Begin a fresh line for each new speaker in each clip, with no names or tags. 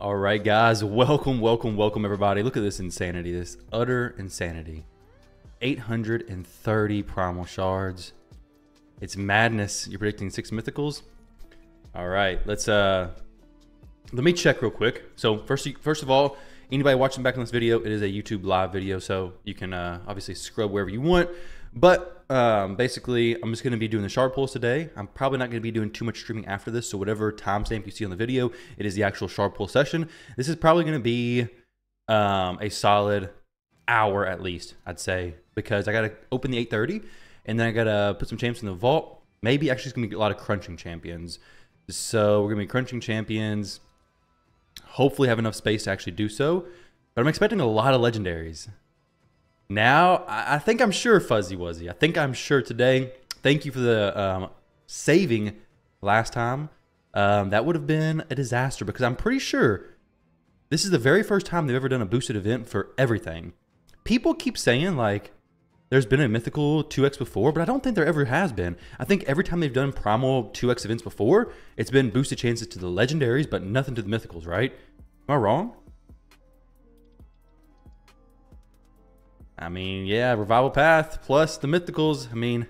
All right, guys, welcome, welcome, welcome, everybody. Look at this insanity, this utter insanity. 830 primal shards. It's madness. You're predicting six mythicals. All right, let's uh, let me check real quick. So first, first of all, anybody watching back on this video, it is a YouTube live video, so you can uh, obviously scrub wherever you want. But um, basically, I'm just going to be doing the shard pulls today. I'm probably not going to be doing too much streaming after this, so whatever timestamp you see on the video, it is the actual shard pull session. This is probably going to be um, a solid hour at least, I'd say, because I got to open the 830, and then I got to put some champs in the vault. Maybe actually it's going to be a lot of crunching champions. So we're going to be crunching champions. Hopefully have enough space to actually do so. But I'm expecting a lot of legendaries. Now, I think I'm sure Fuzzy Wuzzy. I think I'm sure today. Thank you for the um, saving last time. Um, that would have been a disaster because I'm pretty sure this is the very first time they've ever done a boosted event for everything. People keep saying like there's been a mythical 2x before, but I don't think there ever has been. I think every time they've done primal 2x events before, it's been boosted chances to the legendaries, but nothing to the mythicals, right? Am I wrong? I mean, yeah, revival path plus the mythicals. I mean,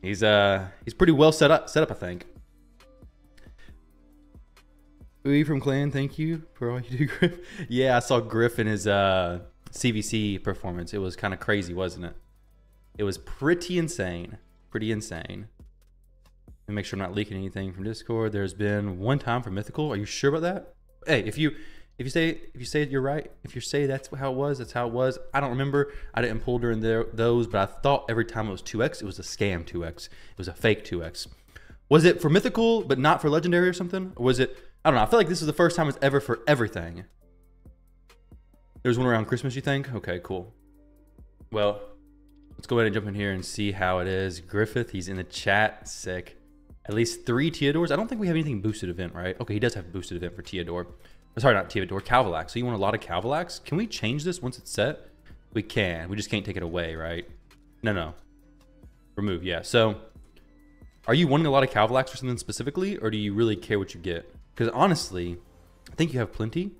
he's uh he's pretty well set up. Set up, I think. Uwe from Clan, thank you for all you do, Griff. yeah, I saw Griff in his uh, CVC performance. It was kind of crazy, wasn't it? It was pretty insane. Pretty insane. Let me make sure I'm not leaking anything from Discord. There's been one time for Mythical. Are you sure about that? Hey, if you if you say if you say you're right, if you say that's how it was, that's how it was. I don't remember. I didn't pull during those, but I thought every time it was 2x, it was a scam 2x. It was a fake 2x. Was it for mythical but not for legendary or something? Or was it? I don't know. I feel like this is the first time it's ever for everything. There's one around Christmas, you think? Okay, cool. Well, let's go ahead and jump in here and see how it is. Griffith, he's in the chat. Sick. At least three Teodors. I don't think we have anything boosted event, right? Okay, he does have boosted event for Teodor. Sorry, not Teodor, Kalvalax. So you want a lot of Kalvalax? Can we change this once it's set? We can. We just can't take it away, right? No, no. Remove, yeah. So are you wanting a lot of Kalvalax for something specifically, or do you really care what you get? Because honestly, I think you have plenty.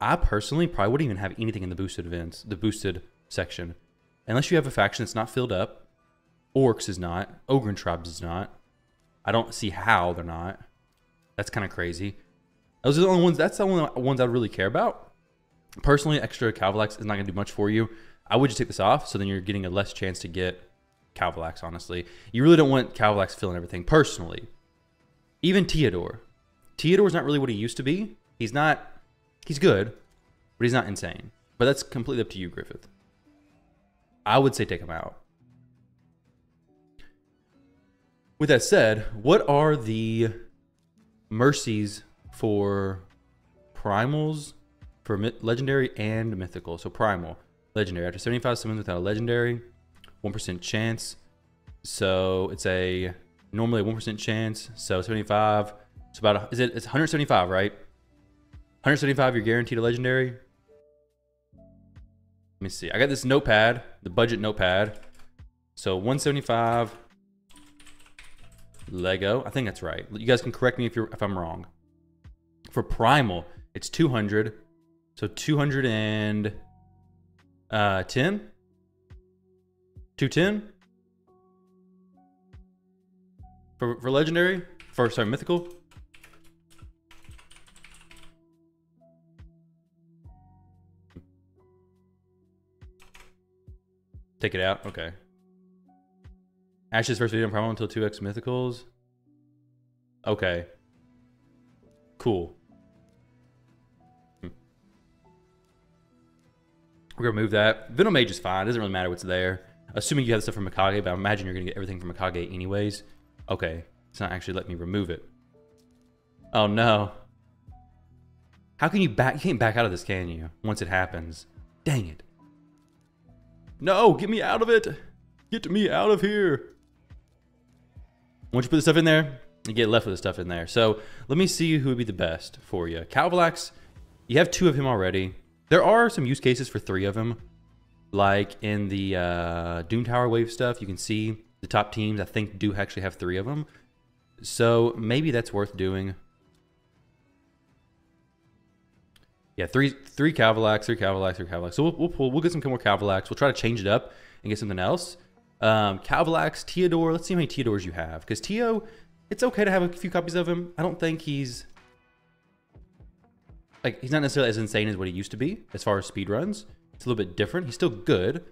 I personally probably wouldn't even have anything in the boosted events, the boosted section. Unless you have a faction that's not filled up. Orcs is not. Ogryn Tribes is not. I don't see how they're not. That's kind of crazy. Those are the only ones. That's the only ones I really care about. Personally, extra Kalvalax is not going to do much for you. I would just take this off, so then you're getting a less chance to get Kalvalax. Honestly, you really don't want Kalvalax filling everything. Personally, even Teodor. Teodor's not really what he used to be. He's not. He's good, but he's not insane. But that's completely up to you, Griffith. I would say take him out. With that said, what are the mercies for primals, for legendary and mythical. So primal, legendary. After 75 summons without a legendary, 1% chance. So it's a normally a 1% chance. So 75. It's about, a, is it, it's 175, right? 175, you're guaranteed a legendary. Let me see. I got this notepad, the budget notepad. So 175 Lego. I think that's right. You guys can correct me if you're if I'm wrong. For primal, it's 200. So 210. Uh, 210? For, for legendary? For, sorry, mythical? Take it out? Okay. Ash's first video on primal until 2x mythicals? Okay. Cool. We're gonna move that. Venom Mage is fine. It doesn't really matter what's there. Assuming you have the stuff from Mikage, but I imagine you're gonna get everything from Mikage anyways. Okay, it's not actually letting me remove it. Oh no. How can you back? You can't back out of this, can you? Once it happens. Dang it. No, get me out of it. Get me out of here. Once you put the stuff in there, you get left with the stuff in there. So let me see who would be the best for you. Kalvalax, you have two of him already. There are some use cases for three of them. Like in the uh, Doom Tower wave stuff, you can see the top teams, I think, do actually have three of them. So maybe that's worth doing. Yeah, three three Kalvalax, three Kalvalax, three Kalvalax. So we'll, we'll, we'll get some more Kalvalax. We'll try to change it up and get something else. Um, Kalvalax, Teodor. Let's see how many Teodors you have. Because Teo, it's okay to have a few copies of him. I don't think he's like he's not necessarily as insane as what he used to be as far as speed runs. It's a little bit different. He's still good,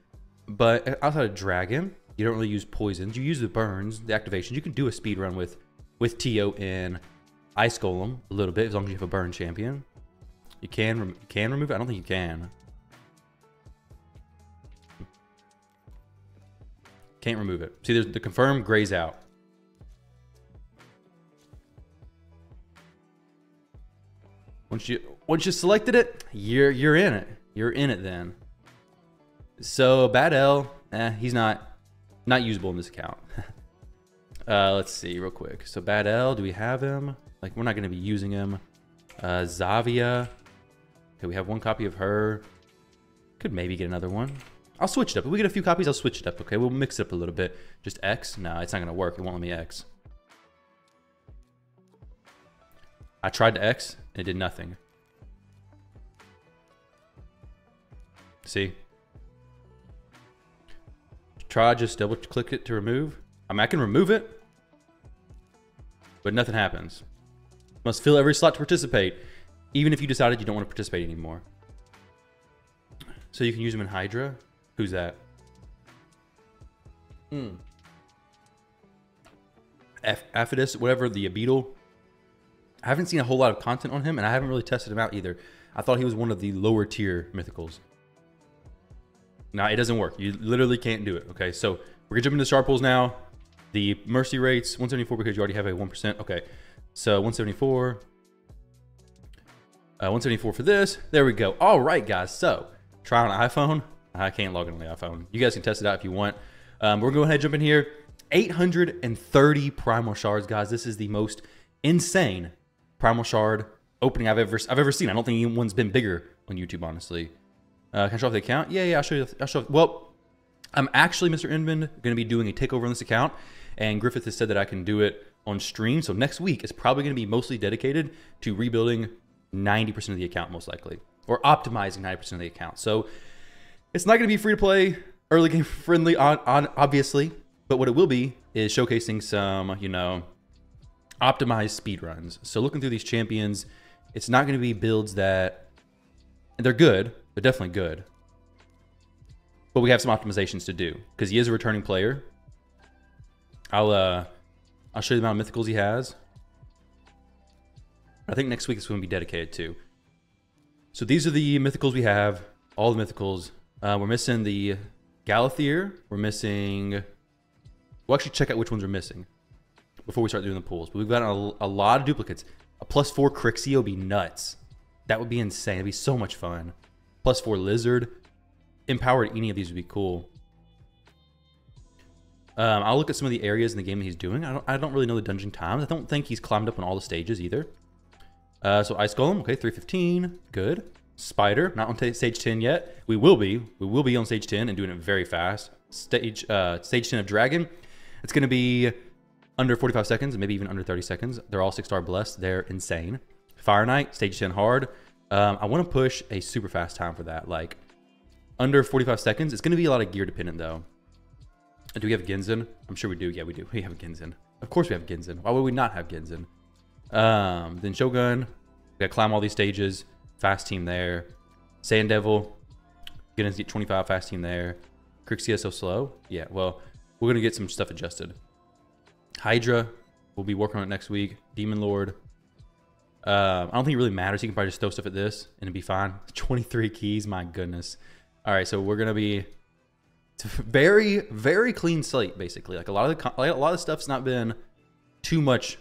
but outside of Dragon, you don't really use poisons. You use the burns, the activations. You can do a speed run with with Tio in Ice Golem a little bit as long as you have a burn champion. You can can remove it. I don't think you can. Can't remove it. See, there's the confirm grays out. Once you once you selected it, you're you're in it. You're in it then. So bad L, eh, he's not not usable in this account. uh, let's see real quick. So bad L, do we have him? Like we're not gonna be using him. Uh, Zavia. Okay, we have one copy of her. Could maybe get another one. I'll switch it up. If we get a few copies, I'll switch it up. Okay, we'll mix it up a little bit. Just X? No, it's not gonna work. It won't let me X. I tried to X and it did nothing. See? Try just double click it to remove. I mean, I can remove it, but nothing happens. Must fill every slot to participate, even if you decided you don't want to participate anymore. So you can use them in Hydra. Who's that? Hmm. Aphidus, whatever, the beetle. I haven't seen a whole lot of content on him, and I haven't really tested him out either. I thought he was one of the lower tier mythicals. Now, it doesn't work. You literally can't do it. Okay, so we're to jump into star pools now. The mercy rates, 174 because you already have a 1%. Okay, so 174. Uh, 174 for this. There we go. All right, guys. So try on iPhone. I can't log in on the iPhone. You guys can test it out if you want. Um, we're going to go ahead and jump in here. 830 primal shards, guys. This is the most insane primal shard opening I've ever I've ever seen. I don't think anyone's been bigger on YouTube, honestly. Uh, can I show off the account? Yeah, yeah, I'll show you. I'll show. Well, I'm actually Mr. Inman going to be doing a takeover on this account, and Griffith has said that I can do it on stream. So next week is probably going to be mostly dedicated to rebuilding 90% of the account, most likely, or optimizing 90% of the account. So it's not going to be free to play, early game friendly, on, on obviously, but what it will be is showcasing some, you know, optimized speed runs. So looking through these champions, it's not going to be builds that they're good. They're definitely good. But we have some optimizations to do because he is a returning player. I'll uh I'll show you the amount of mythicals he has. I think next week is going to be dedicated to. So these are the mythicals we have. All the mythicals. Uh, we're missing the Galathier. We're missing. We'll actually check out which ones we're missing before we start doing the pools. But we've got a, a lot of duplicates. A plus four Crixie would be nuts. That would be insane. It'd be so much fun. Plus four Lizard. Empowered any of these would be cool. Um, I'll look at some of the areas in the game that he's doing. I don't, I don't really know the dungeon times. I don't think he's climbed up on all the stages either. Uh, so Ice Golem, okay, 315, good. Spider, not on stage 10 yet. We will be. We will be on stage 10 and doing it very fast. Stage uh, stage 10 of Dragon. It's going to be under 45 seconds, maybe even under 30 seconds. They're all six star blessed. They're insane. Fire Knight, stage 10 hard. Um, I want to push a super fast time for that. Like under 45 seconds. It's going to be a lot of gear dependent though. Do we have Genzin? I'm sure we do. Yeah, we do. We have Genzin. Of course we have Genzin. Why would we not have Genzin? Um, then Shogun. We got climb all these stages. Fast team there. Sand Devil. Gonna get 25 fast team there. Crixia so slow. Yeah, well, we're gonna get some stuff adjusted. Hydra, we'll be working on it next week. Demon Lord. Uh, I don't think it really matters. You can probably just throw stuff at this and it'd be fine. 23 keys, my goodness. All right, so we're gonna be very, very clean slate, basically. Like a lot of the a lot of stuff's not been too much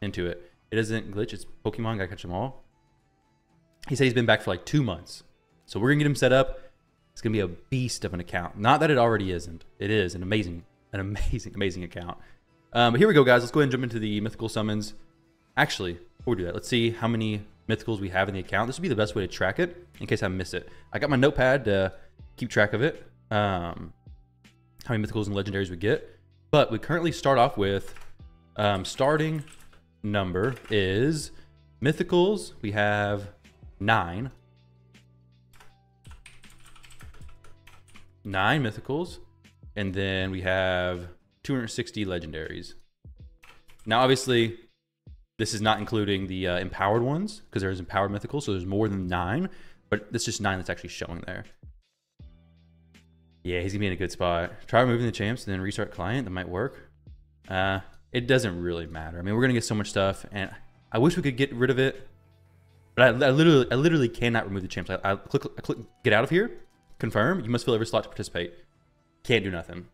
into it. It isn't glitch. It's Pokemon. Gotta catch them all. He said he's been back for like two months, so we're gonna get him set up. It's gonna be a beast of an account. Not that it already isn't. It is an amazing, an amazing, amazing account. Um, but here we go, guys. Let's go ahead and jump into the mythical summons. Actually, before we do that, let's see how many mythicals we have in the account. This would be the best way to track it in case I miss it. I got my notepad to keep track of it, um, how many mythicals and legendaries we get. But we currently start off with um, starting number is mythicals. We have nine. Nine mythicals. And then we have 260 legendaries. Now, obviously, this is not including the uh, empowered ones because there's empowered mythicals, so there's more than nine, but it's just nine that's actually showing there. Yeah, he's gonna be in a good spot. Try removing the champs and then restart client. That might work. Uh, it doesn't really matter. I mean, we're gonna get so much stuff, and I wish we could get rid of it, but I, I literally, I literally cannot remove the champs. I, I click, I click, get out of here, confirm. You must fill every slot to participate. Can't do nothing.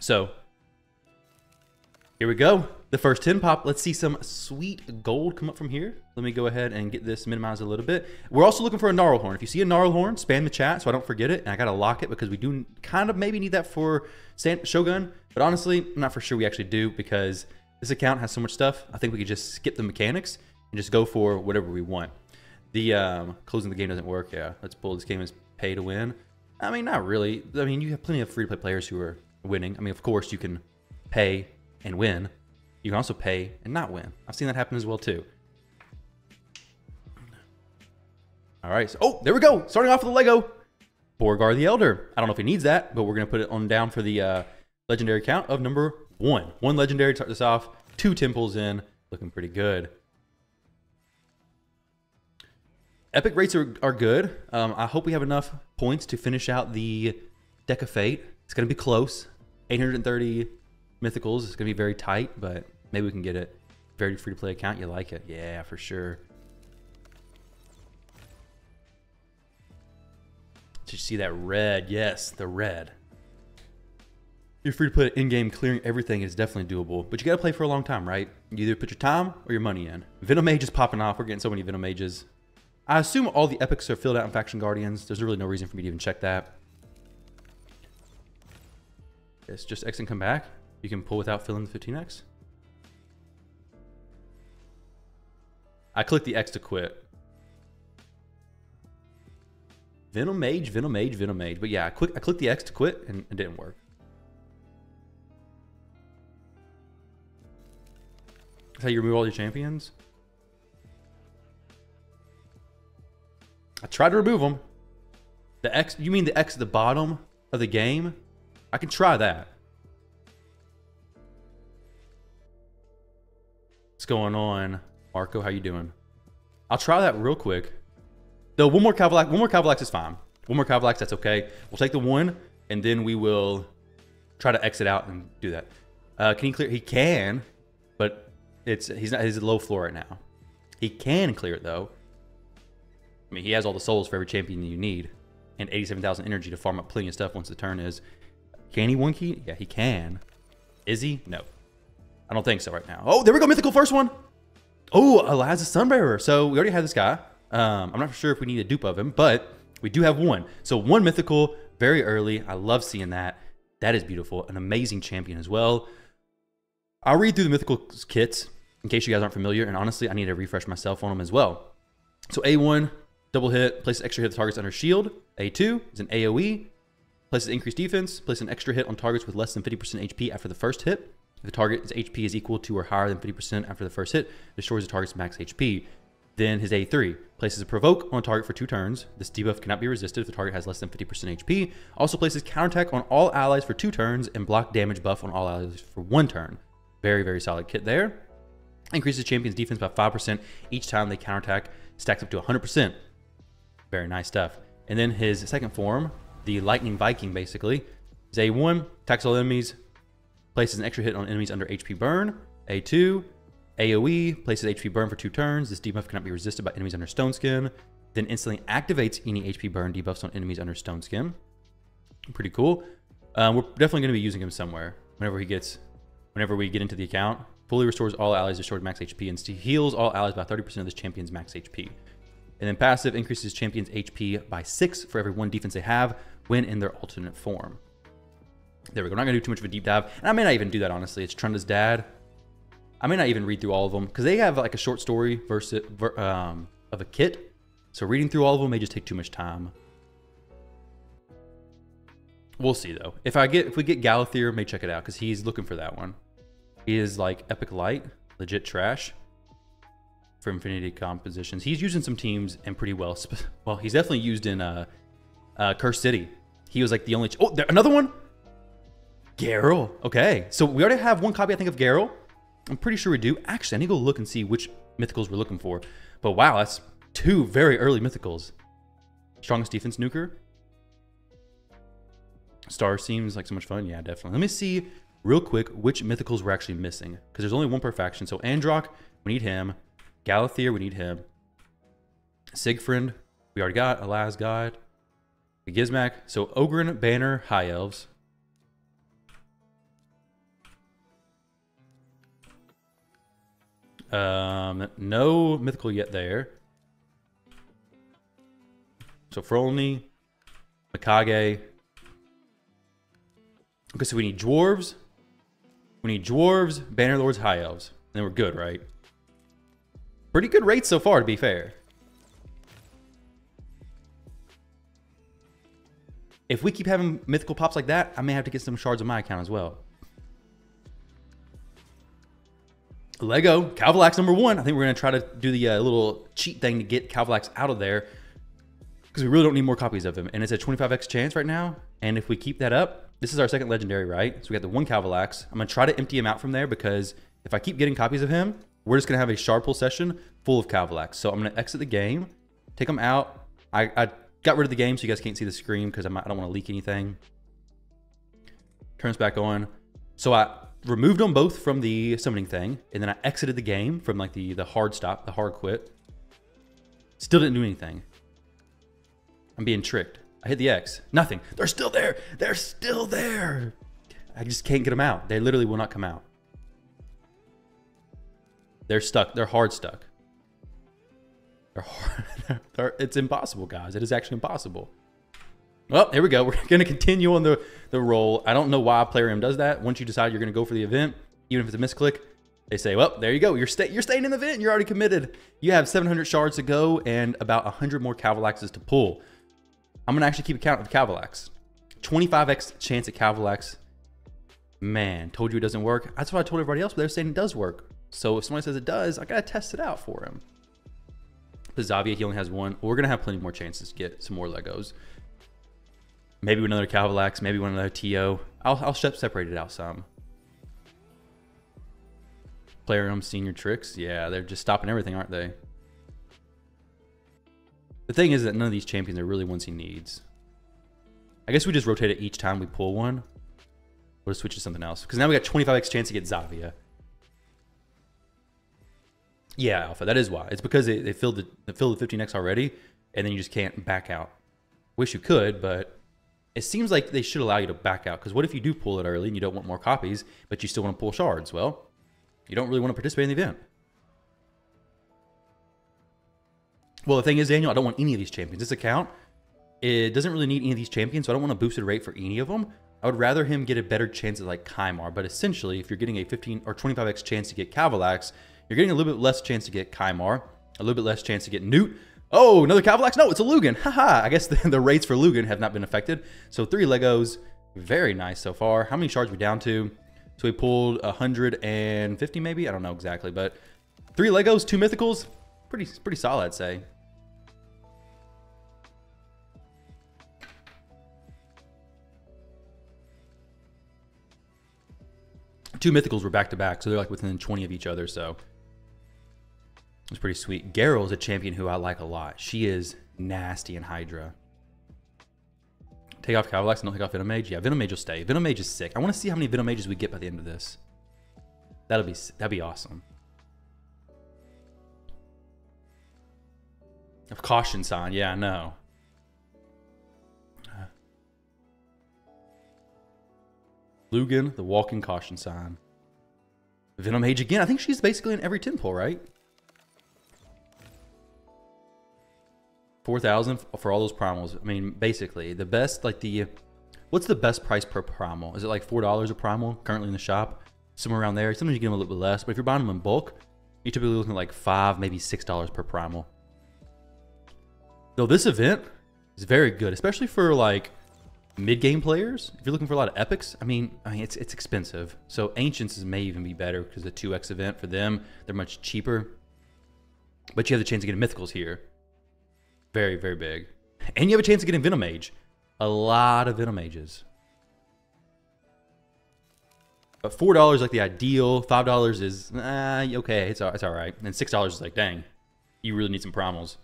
So here we go. The first 10 pop. Let's see some sweet gold come up from here. Let me go ahead and get this minimized a little bit. We're also looking for a Gnarlhorn. If you see a Gnarlhorn, spam the chat so I don't forget it. And I got to lock it because we do kind of maybe need that for Shogun. But honestly, I'm not for sure we actually do because this account has so much stuff. I think we could just skip the mechanics and just go for whatever we want. The um, closing the game doesn't work. Yeah, let's pull this game as pay to win. I mean, not really. I mean, you have plenty of free to play players who are winning. I mean, of course, you can pay and win. You can also pay and not win. I've seen that happen as well too. All right. So, oh, there we go. Starting off with the Lego Borgar the Elder. I don't know if he needs that, but we're gonna put it on down for the uh, legendary count of number one. One legendary to start this off. Two temples in, looking pretty good. Epic rates are, are good. Um, I hope we have enough points to finish out the Deck of Fate. It's going to be close. 830 mythicals It's going to be very tight, but maybe we can get it. Very free to play account. You like it? Yeah, for sure. Did you see that red? Yes, the red. You're free to play in-game. Clearing everything is definitely doable, but you got to play for a long time, right? You either put your time or your money in. Venom Mage is popping off. We're getting so many Venom Mages. I assume all the epics are filled out in Faction Guardians. There's really no reason for me to even check that. It's just X and come back. You can pull without filling the 15X. I click the X to quit. Venom Mage, Venom Mage, Venom Mage. But yeah, I, click, I clicked the X to quit and it didn't work. That's how you remove all your champions? I tried to remove them. The X, you mean the X at the bottom of the game? I can try that. What's going on? Marco, how you doing? I'll try that real quick. Though one more Kalvalax, one more Kalvalax is fine. One more Kalvalax, that's okay. We'll take the one, and then we will try to exit out and do that. Uh, can he clear? He can, but it's he's not. He's low floor right now. He can clear it though. I mean, he has all the souls for every champion you need, and 87,000 energy to farm up plenty of stuff once the turn is. Can he one key? Yeah, he can. Is he? No. I don't think so right now. Oh, there we go. Mythical first one. Oh, Eliza Sunbearer. So we already have this guy. Um, I'm not sure if we need a dupe of him, but we do have one. So one mythical very early. I love seeing that. That is beautiful. An amazing champion as well. I'll read through the mythical kits in case you guys aren't familiar. And honestly, I need to refresh myself on them as well. So A1, double hit, place extra hit targets under shield. A2 is an AoE, Places increased defense. Place an extra hit on targets with less than 50% HP after the first hit. If the target's HP is equal to or higher than 50% after the first hit, destroys the target's max HP. Then his A3 places a provoke on target for two turns. This debuff cannot be resisted if the target has less than 50% HP. Also places counterattack on all allies for two turns and block damage buff on all allies for one turn. Very, very solid kit there. Increases champion's defense by 5% each time they counterattack. Stacks up to 100%. Very nice stuff. And then his second form the Lightning Viking, basically. Is A1, attacks all enemies, places an extra hit on enemies under HP burn. A2, AoE, places HP burn for two turns. This debuff cannot be resisted by enemies under Stone Skin. Then instantly activates any HP burn debuffs on enemies under Stone Skin. Pretty cool. Um, we're definitely going to be using him somewhere whenever he gets, whenever we get into the account. Fully restores all allies destroyed max HP and heals all allies by 30% of this champion's max HP. And then passive increases champion's HP by 6 for every 1 defense they have, when in their alternate form. There we go. I'm not going to do too much of a deep dive. And I may not even do that, honestly. It's Trunda's dad. I may not even read through all of them because they have like a short story versus, um, of a kit. So reading through all of them may just take too much time. We'll see though. If I get if we get Galathyr, may check it out because he's looking for that one. He is like Epic Light, legit trash for Infinity compositions. He's using some teams and pretty well. Well, he's definitely used in uh, Uh, Curse City. He was like the only. oh, there, another one. Garrel. Okay, so we already have one copy, I think, of Garrel. I'm pretty sure we do. Actually, I need to go look and see which mythicals we're looking for. But wow, that's two very early mythicals. Strongest defense nuker. Star seems like so much fun. Yeah, definitely. Let me see real quick which mythicals we're actually missing. Because there's only one per faction. So Androck, we need him. Galathier, we need him. Siegfried, we already got. Alas God. Gizmak. So Ogryn, Banner, High Elves. Um, no mythical yet there. So Frolny, Mikage. Okay, so we need dwarves. We need dwarves, banner lords, high elves. And then we're good, right? Pretty good rates so far, to be fair. If we keep having mythical pops like that, I may have to get some shards on my account as well. Lego, Kalvalax number one. I think we're going to try to do the uh, little cheat thing to get Kalvalax out of there because we really don't need more copies of him. And it's a 25x chance right now. And if we keep that up, this is our second legendary, right? So we got the one Kalvalax. I'm going to try to empty him out from there because if I keep getting copies of him, we're just going to have a shard pull session full of Kalvalax. So I'm going to exit the game, take him out. I, I got rid of the game so you guys can't see the screen because I don't want to leak anything. Turns back on. So I removed them both from the summoning thing, and then I exited the game from like the the hard stop, the hard quit. Still didn't do anything. I'm being tricked. I hit the X. Nothing. They're still there. They're still there. I just can't get them out. They literally will not come out. They're stuck. They're hard stuck. They're hard. They're, it's impossible, guys. It is actually impossible. Well, here we go. We're going to continue on the, the roll. I don't know why Plarium does that. Once you decide you're going to go for the event, even if it's a misclick, they say, well, there you go. You're, you're staying in the event. You're already committed. You have 700 shards to go and about 100 more Kalvalaxes to pull. I'm going to actually keep a count of Kalvalax. 25x chance at Kalvalax. Man, told you it doesn't work. That's what I told everybody else, but they're saying it does work. So if somebody says it does, I got to test it out for him. But Zavia, he only has one. We're going to have plenty more chances to get some more Legos. Maybe another Kalvalax, maybe one another TO. I'll, I'll separate it out some. Plarium senior tricks. Yeah, they're just stopping everything, aren't they? The thing is that none of these champions are really ones he needs. I guess we just rotate it each time we pull one. We'll switch to something else. Because now we got 25x chance to get Zavia. Yeah, Alpha. That is why. It's because they, they filled the they filled the 15x already, and then you just can't back out. Wish you could, but it seems like they should allow you to back out because what if you do pull it early and you don't want more copies, but you still want to pull shards? Well, you don't really want to participate in the event. Well, the thing is, Daniel, I don't want any of these champions. This account, it doesn't really need any of these champions, so I don't want a boosted rate for any of them. I would rather him get a better chance at like Kymar, but essentially, if you're getting a 15 or 25x chance to get Kalvalax, you're getting a little bit less chance to get Kymar, a little bit less chance to get Newt, Oh, another Kalvalax? No, it's a Lugan. Haha. I guess the, the, rates for Lugan have not been affected. So three Legos. Very nice so far. How many shards we down to? So we pulled 150 maybe? I don't know exactly, but three Legos, two Mythicals. Pretty, pretty solid, I'd say. Two Mythicals were back to back, so they're like within 20 of each other, so it's pretty sweet. Garrel is a champion who I like a lot. She is nasty in Hydra. Take off Kalvalax and don't take off Venomage. Yeah, Venomage will stay. Venomage is sick. I want to see how many Venomages we get by the end of this. That'll be that'd be awesome. Of caution sign, yeah, I know. Uh, Lugan, the walking caution sign. Venomage again. I think she's basically in every 10 pull, right? 4000 for all those primals. I mean, basically, the best, like the, what's the best price per primal? Is it like $4 a primal currently in the shop? Somewhere around there. Sometimes you get them a little bit less, but if you're buying them in bulk, you're typically looking at like five, maybe $6 per primal. Though this event is very good, especially for like mid-game players. If you're looking for a lot of epics, I mean, I mean it's it's expensive. So ancients may even be better because the 2x event for them, they're much cheaper. But you have the chance to get mythicals here. Very, very big. And you have a chance of getting in Venomage. A lot of Venom Mages. But four dollars like the ideal. Five dollars is uh, okay. It's all, it's all right. And six dollars is like, dang, you really need some primals.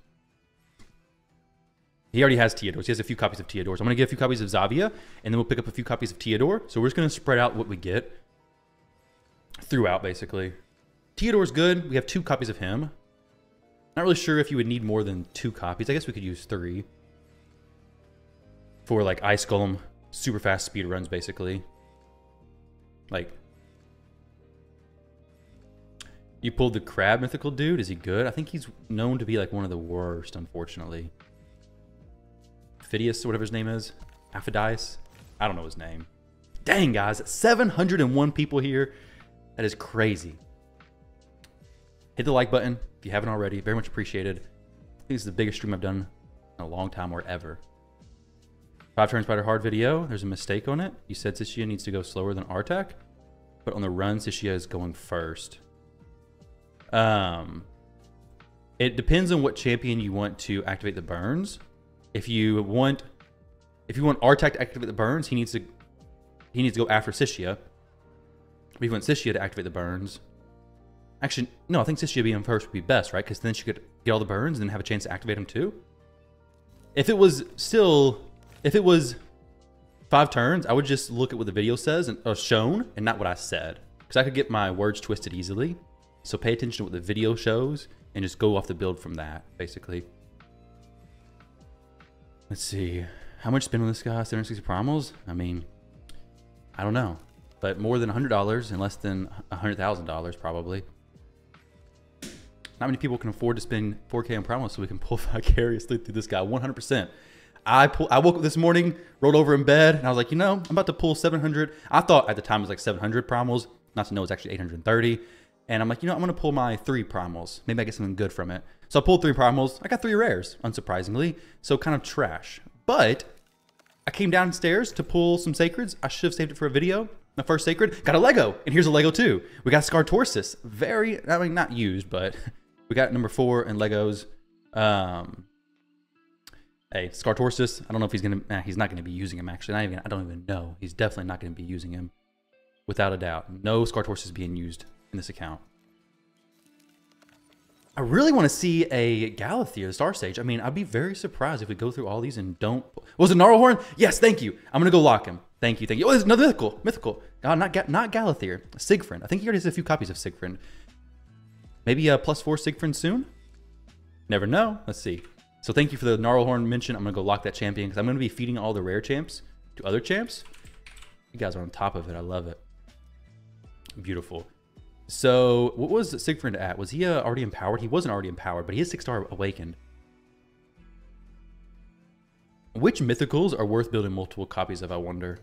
He already has Teodors. He has a few copies of Teodors. I'm gonna get a few copies of Zavia, and then we'll pick up a few copies of Teodor. So we're just gonna spread out what we get throughout, basically. Teodor's good. We have two copies of him. Not really sure if you would need more than two copies. I guess we could use three for like Ice Golem super fast speed runs, basically. Like, you pulled the crab mythical dude. Is he good? I think he's known to be like one of the worst, unfortunately. Phidias, whatever his name is. Aphidius. I don't know his name. Dang, guys. 701 people here. That is crazy. Hit the like button if you haven't already. Very much appreciated. This is the biggest stream I've done in a long time or ever. Five turn spider hard video. There's a mistake on it. You said Sicia needs to go slower than Artak, but on the run, Sicia is going first. Um, it depends on what champion you want to activate the burns. If you want, if you want Artak to activate the burns, he needs to, he needs to go after Sicia. If you want Sicia to activate the burns, actually, no, I think Sicia being first would be best, right? Because then she could get all the burns and then have a chance to activate them too. If it was still if it was five turns, I would just look at what the video says and or shown and not what I said. Because I could get my words twisted easily. So pay attention to what the video shows and just go off the build from that, basically. Let's see. How much spend on this guy? 760 primals? I mean, I don't know. But more than $100 and less than $100,000 probably. Not many people can afford to spend 4K on primals so we can pull vicariously through this guy 100%. I pull, I woke up this morning, rolled over in bed, and I was like, you know, I'm about to pull 700. I thought at the time it was like 700 primals, not to know it's actually 830. And I'm like, you know, I'm gonna pull my three primals. Maybe I get something good from it. So I pulled three primals. I got three rares, unsurprisingly. So kind of trash. But I came downstairs to pull some sacreds. I should have saved it for a video. My first sacred got a Lego, and here's a Lego too. We got Skartorsis. Very, I mean, not used, but we got number four and Legos. Um, Hey, Skartorsis, I don't know if he's gonna. Eh, he's not gonna be using him. Actually, not even. I don't even know. He's definitely not gonna be using him, without a doubt. No Skartorsis being used in this account. I really want to see a Galathier, the Star Sage. I mean, I'd be very surprised if we go through all these and don't. Was it Gnarlhorn? Yes, thank you. I'm gonna go lock him. Thank you, thank you. Oh, there's another mythical, mythical. Not Ga not Galathier. Sigfrind. I think he already has a few copies of Sigfrind. Maybe a plus four Sigfrind soon. Never know. Let's see. So thank you for the Gnarlhorn mention. I'm going to go lock that champion because I'm going to be feeding all the rare champs to other champs. You guys are on top of it. I love it. Beautiful. So what was Sigfrind at? Was he uh, already empowered? He wasn't already empowered, but he is six-star awakened. Which mythicals are worth building multiple copies of, I wonder?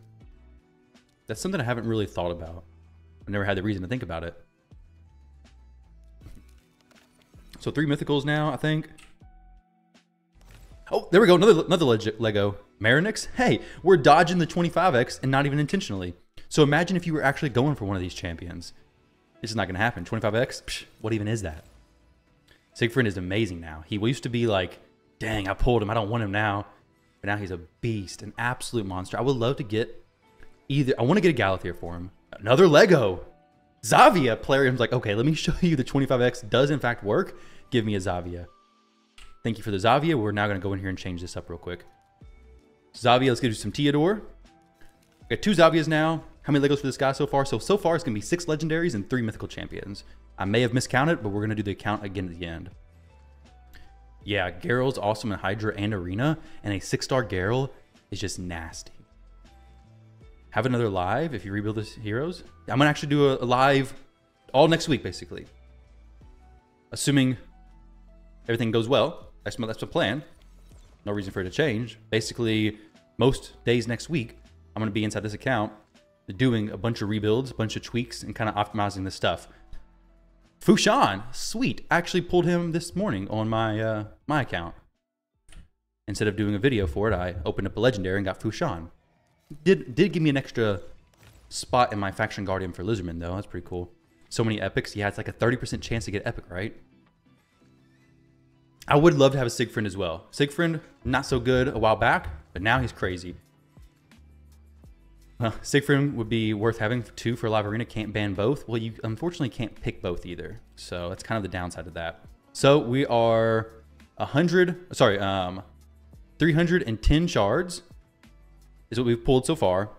That's something I haven't really thought about. I've never had the reason to think about it. So three mythicals now, I think. Oh, there we go. Another another Lego. Marinix? Hey, we're dodging the 25x and not even intentionally. So imagine if you were actually going for one of these champions. This is not going to happen. 25x? Psh, what even is that? Sigfrind is amazing now. He used to be like, dang, I pulled him. I don't want him now. But now he's a beast, an absolute monster. I would love to get either. I want to get a Galathier for him. Another Lego. Zavia. Plarium's like, okay, let me show you the 25x does in fact work. Give me a Zavia. Thank you for the Zavia. We're now going to go in here and change this up real quick. Xayah, let's get you some Teodor. We got two Zavias now. How many Legos for this guy so far? So, so far it's going to be six Legendaries and three Mythical Champions. I may have miscounted, but we're going to do the count again at the end. Yeah, Garrel's awesome in Hydra and Arena, and a six-star Garrel is just nasty. Have another live if you rebuild the heroes. I'm to actually do a, a live all next week, basically. Assuming everything goes well. That's my, that's the plan. No reason for it to change. Basically, most days next week, I'm to be inside this account doing a bunch of rebuilds, a bunch of tweaks, and kind of optimizing this stuff. Fushan, sweet. Actually pulled him this morning on my uh, my account. Instead of doing a video for it, I opened up a legendary and got Fushan. Did did give me an extra spot in my faction guardian for Lizardman though. That's pretty cool. So many epics. Yeah, it's like a 30% chance to get epic, right? I would love to have a Sigfrind as well. Sigfrind, not so good a while back. but now he's crazy. Well, Siegfried would be worth having two for Live Arena. Can't ban both. Well, you unfortunately can't pick both either. So that's kind of the downside of that. So we are 100, sorry, um, 310 shards is what we've pulled so far.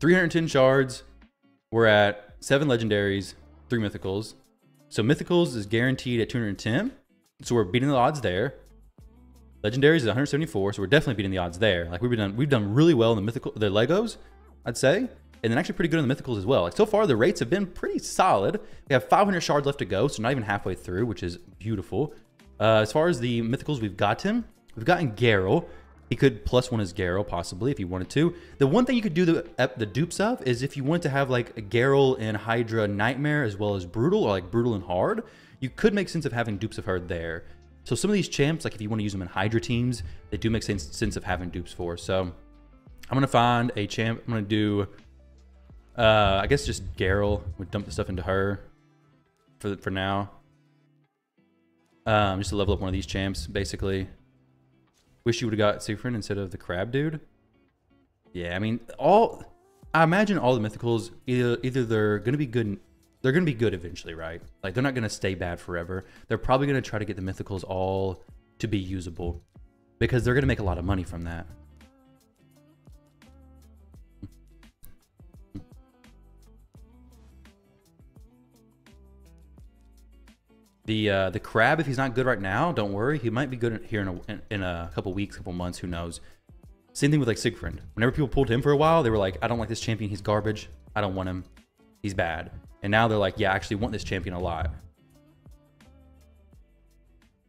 310 shards. We're at seven legendaries, three mythicals. So mythicals is guaranteed at 210. So we're beating the odds there. Legendaries is 174, so we're definitely beating the odds there. Like we've done, we've done really well in the mythical, the Legos, I'd say, and then actually pretty good in the mythicals as well. Like so far, the rates have been pretty solid. We have 500 shards left to go, so not even halfway through, which is beautiful. Uh, as far as the mythicals we've gotten, we've gotten Garrel. He could plus one his Garrel possibly if you wanted to. The one thing you could do the the dupes of is if you wanted to have like a Garrel and Hydra Nightmare as well as Brutal or like Brutal and Hard, you could make sense of having dupes of her there. So some of these champs, like if you want to use them in Hydra teams, they do make sense, sense of having dupes for. So I'm gonna find a champ. I'm gonna do, uh, I guess just Garrel. We dump the stuff into her for for now. Um, just to level up one of these champs, basically. Wish you would have got Siegfried instead of the crab dude. Yeah, I mean, all I imagine all the mythicals either either they're gonna be good they're gonna be good eventually, right? Like they're not gonna stay bad forever. They're probably gonna try to get the mythicals all to be usable because they're gonna make a lot of money from that. The uh, the crab, if he's not good right now, don't worry. He might be good here in a, in, in a couple weeks, couple months, who knows. Same thing with like Siegfried. Whenever people pulled him for a while, they were like, I don't like this champion. He's garbage. I don't want him. He's bad. And now they're like, yeah, I actually want this champion a lot.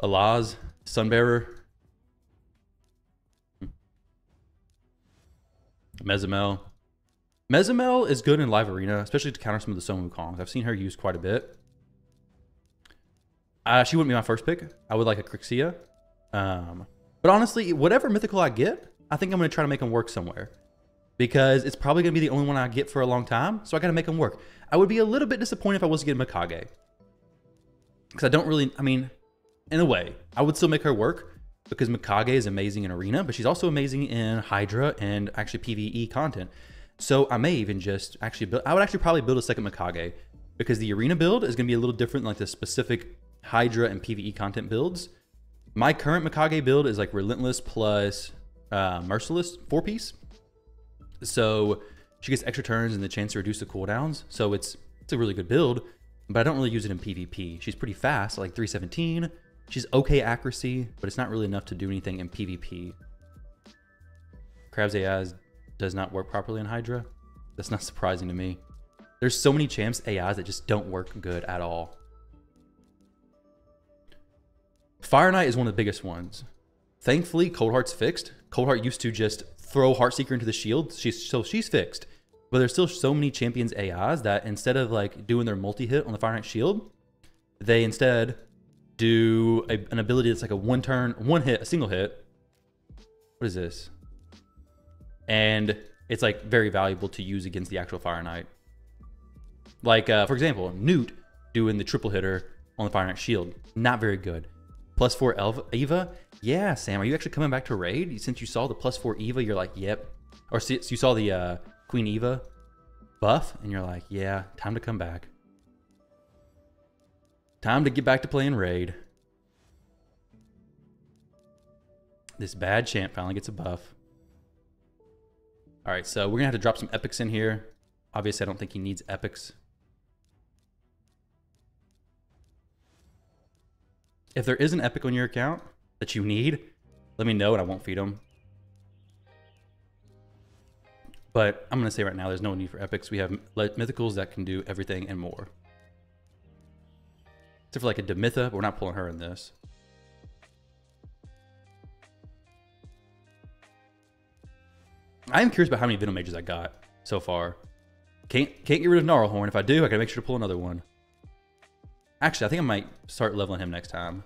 Alaz, Sunbearer. Mezimel. Mezimel is good in live arena, especially to counter some of the Sun Wukongs. I've seen her used quite a bit. Uh, she wouldn't be my first pick. I would like a Crixia. Um, but honestly, whatever mythical I get, I think I'm going to try to make them work somewhere. Because it's probably going to be the only one I get for a long time. So I got to make them work. I would be a little bit disappointed if I wasn't getting Mikage. Because I don't really, I mean, in a way, I would still make her work. Because Mikage is amazing in Arena, but she's also amazing in Hydra and actually PvE content. So I may even just actually build, I would actually probably build a second Mikage. Because the Arena build is going to be a little different like the specific Hydra and PvE content builds. My current Mikage build is like Relentless plus uh, Merciless four piece. So she gets extra turns and the chance to reduce the cooldowns. So it's it's a really good build, but I don't really use it in PvP. She's pretty fast, like 317. She's okay accuracy, but it's not really enough to do anything in PvP. Crab's AI does not work properly in Hydra. That's not surprising to me. There's so many champs AIs that just don't work good at all. Fire Knight is one of the biggest ones. Thankfully, Cold Heart's fixed. Cold Heart used to just throw Heartseeker into the shield, she's so she's fixed. But there's still so many champions AIs that instead of like doing their multi-hit on the Fire Knight shield, they instead do a, an ability that's like a one turn, one hit, a single hit. What is this? And it's like very valuable to use against the actual Fire Knight. Like, uh, for example, Newt doing the triple hitter on the Fire Knight shield. Not very good. Plus four Eva? Yeah, Sam, are you actually coming back to raid? Since you saw the plus four Eva, you're like, yep. Or so you saw the uh, Queen Eva buff, and you're like, yeah, time to come back. Time to get back to playing raid. This bad champ finally gets a buff. All right, so we're gonna have to drop some epics in here. Obviously, I don't think he needs epics. If there is an epic on your account that you need, let me know and I won't feed them. But I'm going to say right now, there's no need for epics. We have mythicals that can do everything and more. Except for like a Demytha, but we're not pulling her in this. I am curious about how many Venom Mages I got so far. Can't can't get rid of Gnarlhorn. If I do, I gotta make sure to pull another one. Actually, I think I might start leveling him next time.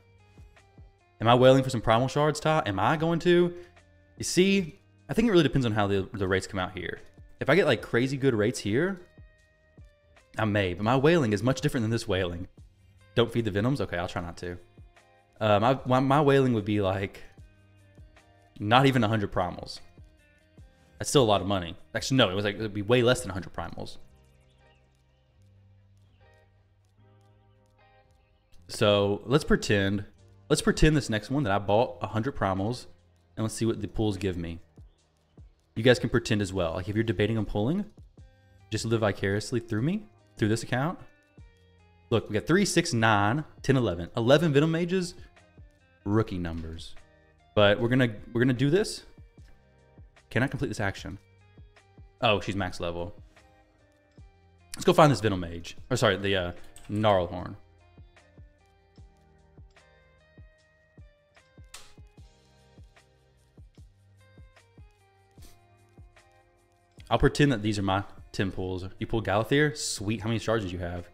Am I wailing for some primal shards, Ty? Am I going to? You see, I think it really depends on how the, the rates come out here. If I get like crazy good rates here, I may, but my wailing is much different than this wailing. Don't feed the venoms? Okay, I'll try not to. Uh, my, my, my wailing would be like Not even 100 primals. That's still a lot of money. Actually, no, it was like, it would be way less than 100 primals. So let's pretend, let's pretend this next one that I bought 100 primals and let's see what the pulls give me. You guys can pretend as well. Like if you're debating on pulling, just live vicariously through me, through this account. Look, we got 3, 6, 9, 10, 11. 11 Venom Mages, rookie numbers. But we're gonna we're gonna do this. Can I complete this action? Oh, she's max level. Let's go find this Venom Mage. Or sorry, the uh, Gnarlhorn. I'll pretend that these are my 10 pulls. You pull Galathir? Sweet. How many charges you have?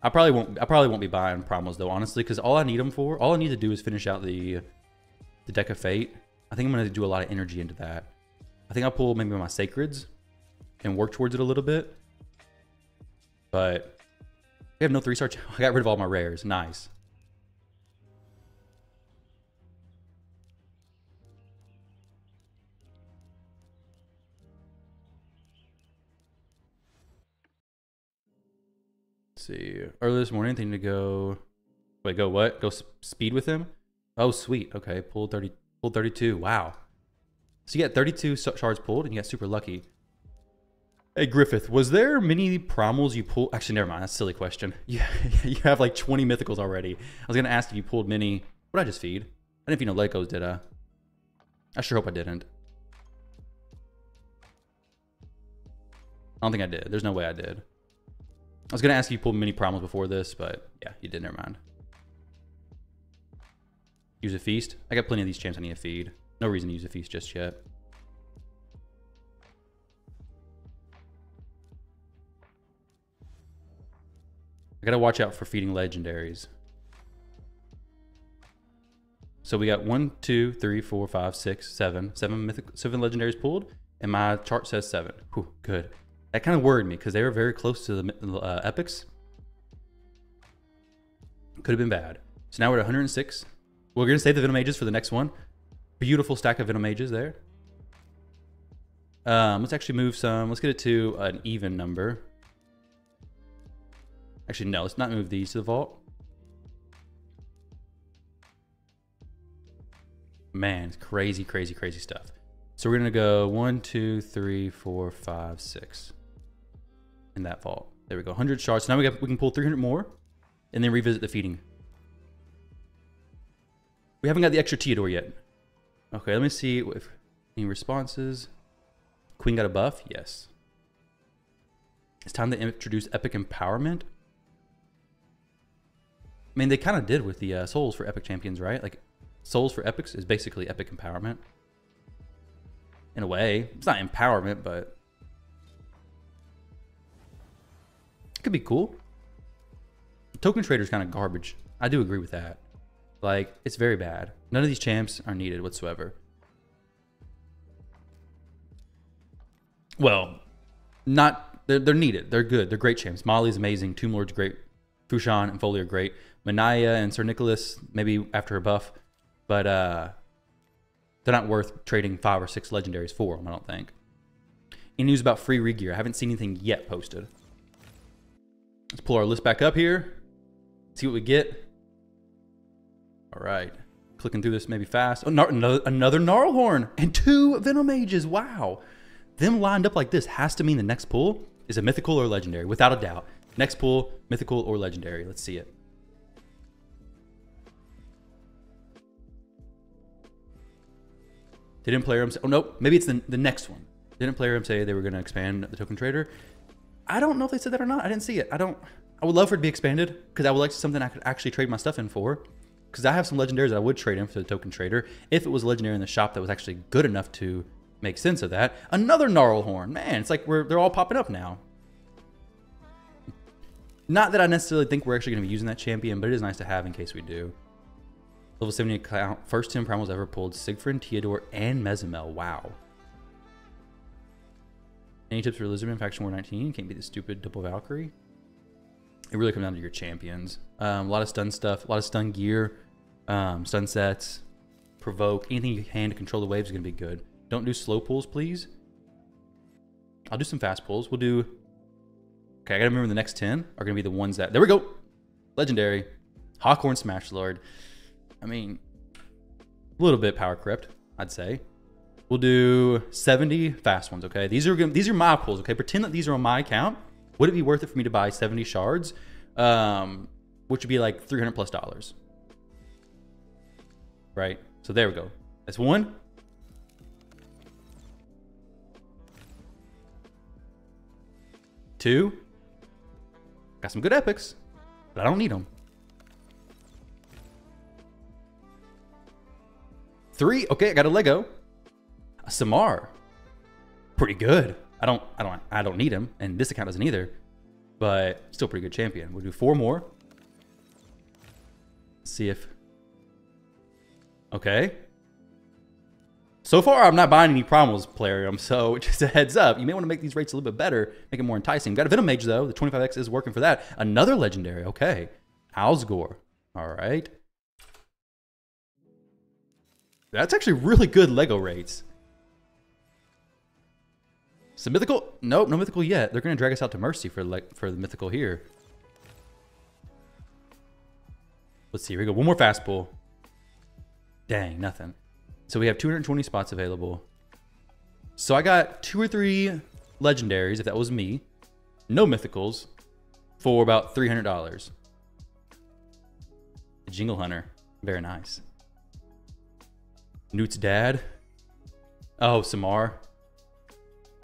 I probably won't. I probably won't be buying primals though, honestly, because all I need them for, all I need to do is finish out the the deck of fate. I think I'm gonna do a lot of energy into that. I think I'll pull maybe my sacreds and work towards it a little bit. But we have no three star. I got rid of all my rares. Nice. See. Early this morning, thinking to go. Wait, go what? Go speed with him? Oh, sweet. Okay, pull 30, pull 32. Wow. So you got 32 shards pulled, and you got super lucky. Hey, Griffith, was there many primals you pulled? Actually, never mind. That's a silly question. Yeah, you have like 20 mythicals already. I was going to ask if you pulled many. What did I just feed? I didn't feed no Legos, did I? I sure hope I didn't. I don't think I did. There's no way I did. I was gonna ask you pull mini primals before this, but yeah, you did. Never mind. Use a feast. I got plenty of these champs I need to feed. No reason to use a feast just yet. I gotta watch out for feeding legendaries. So we got one, two, three, four, five, six, seven, seven mythic, seven legendaries pulled, and my chart says seven. Whew, good. That kind of worried me because they were very close to the uh, epics. Could have been bad. So now we're at 106. We're going to save the Venom Mages for the next one. Beautiful stack of Venom Mages there. Um, let's actually move some. Let's get it to an even number. Actually, no. Let's not move these to the vault. Man, it's crazy, crazy, crazy stuff. So we're going to go one, two, three, four, five, six in that vault. There we go, 100 shards. Now we, got, we can pull 300 more and then revisit the feeding. We haven't got the extra Teodor yet. Okay, let me see if any responses. Queen got a buff? Yes. It's time to introduce Epic Empowerment. I mean, they kind of did with the uh, Souls for Epic Champions, right? Like, Souls for Epics is basically Epic Empowerment. In a way. It's not empowerment, but could be cool. Token Trader's kind of garbage. I do agree with that. Like, it's very bad. None of these champs are needed whatsoever. Well, not they're, they're needed. They're good. They're great champs. Molly's amazing. Tomb Lord's great. Fushan and Foli are great. Manaya and Sir Nicholas, maybe after a buff. But uh they're not worth trading five or six legendaries for them, I don't think. Any news about free regear? I haven't seen anything yet posted. Let's pull our list back up here. See what we get. All right. Clicking through this maybe fast. Oh, another, another Gnarlhorn and two Venom Mages. Wow. Them lined up like this has to mean the next pull is a mythical or legendary, without a doubt. Next pull, mythical or legendary. Let's see it. Didn't player say, oh nope, maybe it's the, the next one. Didn't player him say they were going to expand the token trader? I don't know if they said that or not. I didn't see it. I don't. I would love for it to be expanded because I would like something I could actually trade my stuff in for. Because I have some legendaries that I would trade in for the token trader if it was a legendary in the shop that was actually good enough to make sense of that. Another Gnarlhorn. Man, it's like we're they're all popping up now. Not that I necessarily think we're actually going to be using that champion, but it is nice to have in case we do. Level 70 account, first 10 primals ever pulled Siegfrund, Teodor, and Mezimel. Wow. Any tips for Lizardman Faction War 19? Can't be the stupid double Valkyrie. It really comes down to your champions. Um, a lot of stun stuff, a lot of stun gear, um, stun sets, provoke, anything you can to control the waves is going to be good. Don't do slow pulls, please. I'll do some fast pulls. We'll do... Okay, I got to remember the next 10 are going to be the ones that... There we go. Legendary. Hakkorhn Smashlord. I mean, a little bit power crept, I'd say. We'll do 70 fast ones, okay? These are these are my pulls, okay? Pretend that these are on my account. Would it be worth it for me to buy 70 shards? Um, which would be like 300 plus dollars. Right? So there we go. That's one. Two. Got some good epics, but I don't need them. Three. Okay, I got a Lego. Samar. Pretty good. I don't I don't I don't need him, and this account doesn't either. But still pretty good champion. We'll do four more. See if Okay. So far, I'm not buying any Primals Plarium, so just a heads up. You may want to make these rates a little bit better, make it more enticing. Got a Venom Mage, though. The 25x is working for that. Another Legendary. Okay. Alsgor. All right. That's actually really good Lego rates. Some mythical? Nope, no mythical yet. They're to drag us out to Mercy for like for the mythical here. Let's see. Here we go. One more fast pull. Dang, nothing. So we have 220 spots available. So I got two or three legendaries, if that was me. No mythicals for about $300. Jingle Hunter. Very nice. Newt's dad. Oh, Samar.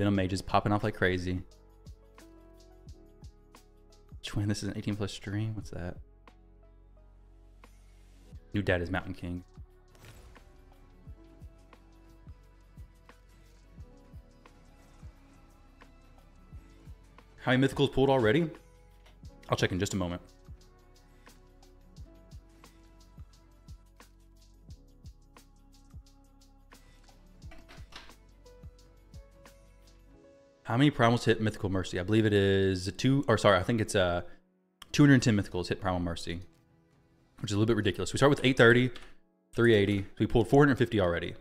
Venom Mage is popping off like crazy. Twin, this is an 18 plus stream. What's that? New dad is Mountain King. How many mythicals pulled already? I'll check in just a moment. How many primals hit Mythical Mercy? I believe it is two, or sorry, I think it's uh, 210 mythicals hit Primal Mercy, which is a little bit ridiculous. We start with 830, 380. So we pulled 450 already.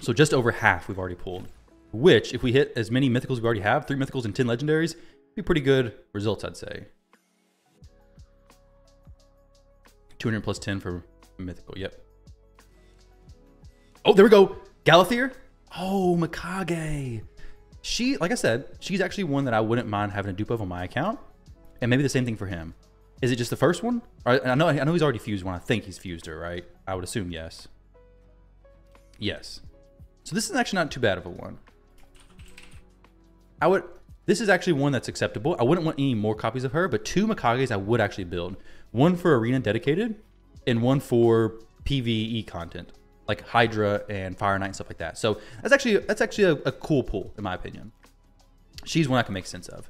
So just over half we've already pulled, which if we hit as many mythicals we already have, three mythicals and 10 legendaries, be pretty good results, I'd say. 200 plus 10 for mythical, yep. Oh, there we go. Galathir. Oh, Mikage. She, like I said, she's actually one that I wouldn't mind having a dupe of on my account. And maybe the same thing for him. Is it just the first one? I know I know he's already fused one. I think he's fused her, right? I would assume yes. Yes. So this is actually not too bad of a one. I would this is actually one that's acceptable. I wouldn't want any more copies of her, but two Mikages I would actually build. One for arena dedicated and one for PvE content like Hydra and Fire Knight and stuff like that. So that's actually that's actually a, a cool pool in my opinion. She's one I can make sense of.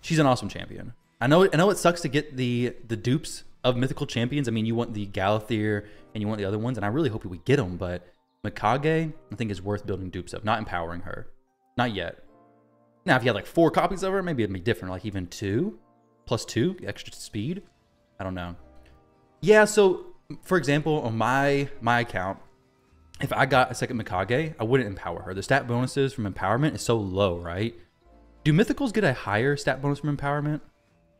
She's an awesome champion. I know I know it sucks to get the the dupes of mythical champions. I mean, you want the Galathir and you want the other ones, and I really hope we get them. But Mikage, I think is worth building dupes of, not empowering her, not yet. Now, if you had like four copies of her, maybe it'd be different. Like even two, plus two extra speed. I don't know. Yeah, so for example, on my my account, if I got a second Mikage, I wouldn't empower her. The stat bonuses from empowerment is so low, right? Do mythicals get a higher stat bonus from empowerment?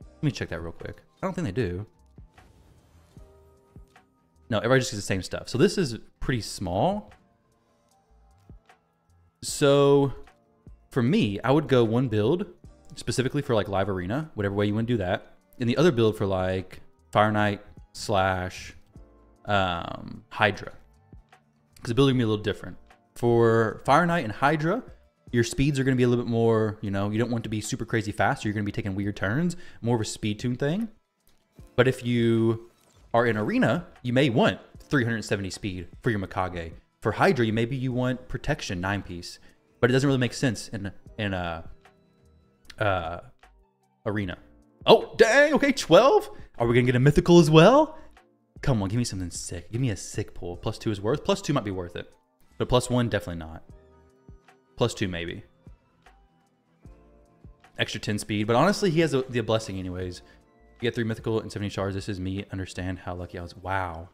Let me check that real quick. I don't think they do. No, everybody just gets the same stuff. So this is pretty small. So for me, I would go one build specifically for like live arena, whatever way you want to do that. And the other build for like Fire Knight slash um, Hydra. Because the building be a little different. For Fire Knight and Hydra, your speeds are going to be a little bit more, you know, you don't want to be super crazy fast. You're going to be taking weird turns, more of a speed tune thing. But if you are in Arena, you may want 370 speed for your Mikage. For Hydra, you maybe you want protection, nine piece. But it doesn't really make sense in in a uh, arena. Oh, dang. Okay, 12. Are we going to get a mythical as well? Come on, give me something sick. Give me a sick pull. Plus two is worth. Plus two might be worth it. But plus one, definitely not. Plus two, maybe. Extra 10 speed. But honestly, he has a, the blessing anyways. You get three mythical and 70 shards. This is me. Understand how lucky I was. Wow.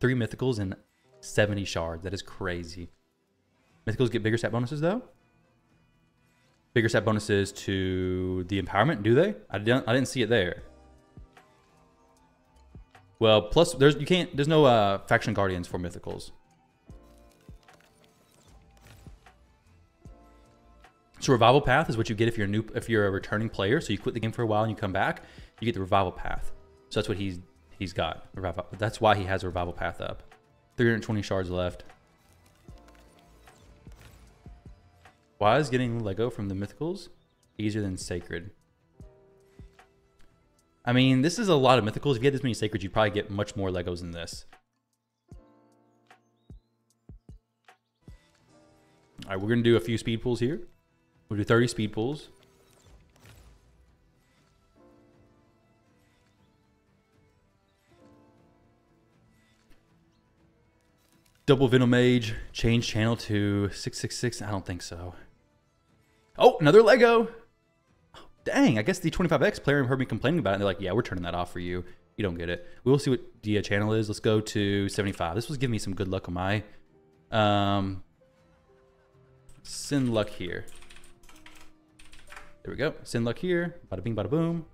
three mythicals and 70 shards. That is crazy. Mythicals get bigger stat bonuses though. Bigger stat bonuses to the empowerment, do they? I didn't I didn't see it there. Well, plus there's you can't there's no uh, faction guardians for mythicals. So revival path is what you get if you're a new if you're a returning player. So you quit the game for a while and you come back, you get the revival path. So that's what he's he's got. That's why he has a revival path up. 320 shards left. Why is getting Lego from the mythicals easier than sacred? I mean, this is a lot of mythicals. If you had this many sacreds, you'd probably get much more Legos than this. All right, we're going to do a few speed pulls here. We'll do 30 speed pulls. Double Venom Mage, change channel to 666. I don't think so. Oh, another Lego. Dang, I guess the 25X player heard me complaining about it. And they're like, yeah, we're turning that off for you. You don't get it. We will see what the channel is. Let's go to 75. This was giving me some good luck on my um, send luck here. There we go. Sin luck here. Bada bing, bada boom.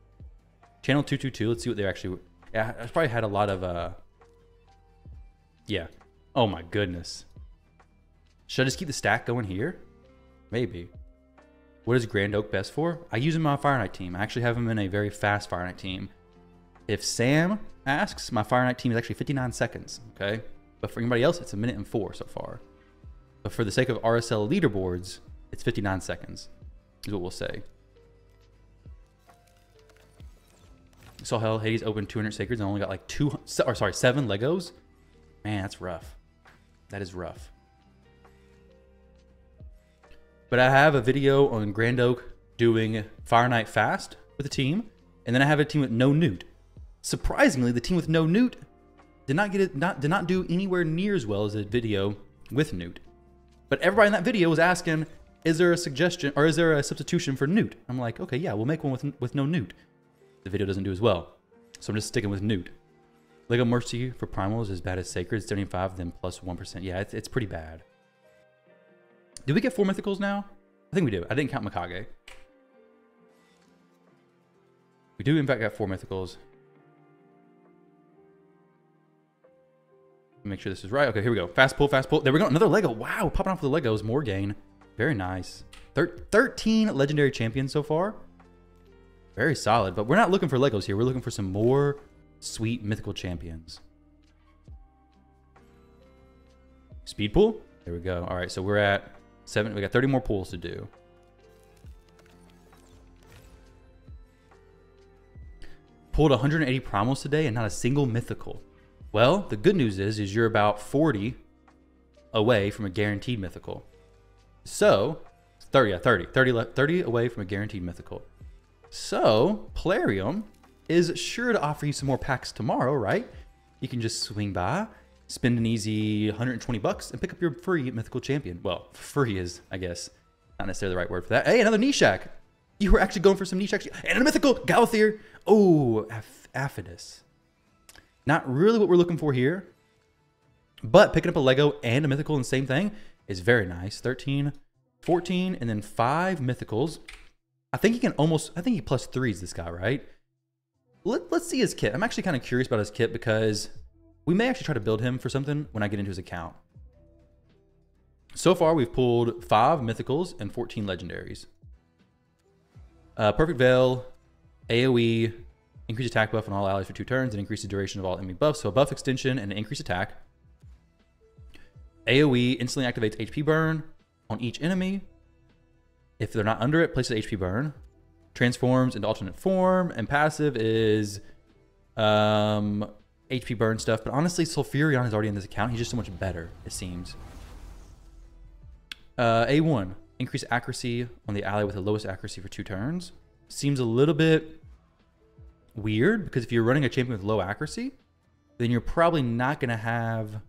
Channel 222. Let's see what they're actually... Yeah, I probably had a lot of... uh. Yeah. Oh my goodness. Should I just keep the stack going here? Maybe. What is Grand Oak best for? I use him on my Fire Knight team. I actually have him in a very fast Fire Knight team. If Sam asks, my Fire Knight team is actually 59 seconds, okay? But for anybody else, it's a minute and four so far. But for the sake of RSL leaderboards, it's 59 seconds, is what we'll say. Saw Hell Hades opened 200 sacreds and only got like two, or sorry, seven Legos. Man, that's rough. That is rough. But I have a video on Grand Oak doing Fire Knight fast with a team, and then I have a team with no newt. Surprisingly, the team with no newt did not get it, not did not do anywhere near as well as the video with newt. But everybody in that video was asking, "Is there a suggestion or is there a substitution for newt?" I'm like, "Okay, yeah, we'll make one with with no newt." The video doesn't do as well, so I'm just sticking with newt. Lego Mercy for Primal is as bad as Sacred, 75, then plus 1. Yeah, it's, it's pretty bad. Did we get four mythicals now? I think we do. I didn't count Mikage. We do, in fact, got four mythicals. Make sure this is right. Okay, here we go. Fast pull, fast pull. There we go. Another Lego. Wow, popping off the Legos. More gain. Very nice. Thir 13 legendary champions so far. Very solid. But we're not looking for Legos here. We're looking for some more sweet mythical champions. Speed pool. There we go. All right, so we're at seven. We got 30 more pools to do. Pulled 180 promos today and not a single mythical. Well, the good news is, is you're about 40 away from a guaranteed mythical. So, 30, yeah, 30, 30, 30 away from a guaranteed mythical. So, Plarium is sure to offer you some more packs tomorrow, right? You can just swing by, spend an easy 120 bucks, and pick up your free mythical champion. Well, free is, I guess, not necessarily the right word for that. Hey, another Neshek. You were actually going for some Neshek. And a mythical Galathir. Oh, Aph Aphidus. Not really what we're looking for here. But picking up a Lego and a mythical and the same thing is very nice. 13, 14, and then five mythicals. I think he can almost, I think he plus threes this guy, right? Let, let's see his kit. I'm actually kind of curious about his kit because we may actually try to build him for something when I get into his account. So far, we've pulled five mythicals and 14 legendaries. Uh, Perfect Veil, AoE, increase attack buff on all allies for two turns, and increase the duration of all enemy buffs. So a buff extension and an increase attack. AoE instantly activates HP burn on each enemy. If they're not under it, places HP burn transforms into alternate form, and passive is um, HP burn stuff. But honestly, Sulfurion is already in this account. He's just so much better, it seems. Uh, A1, increase accuracy on the ally with the lowest accuracy for two turns. Seems a little bit weird because if you're running a champion with low accuracy, then you're probably not going to have.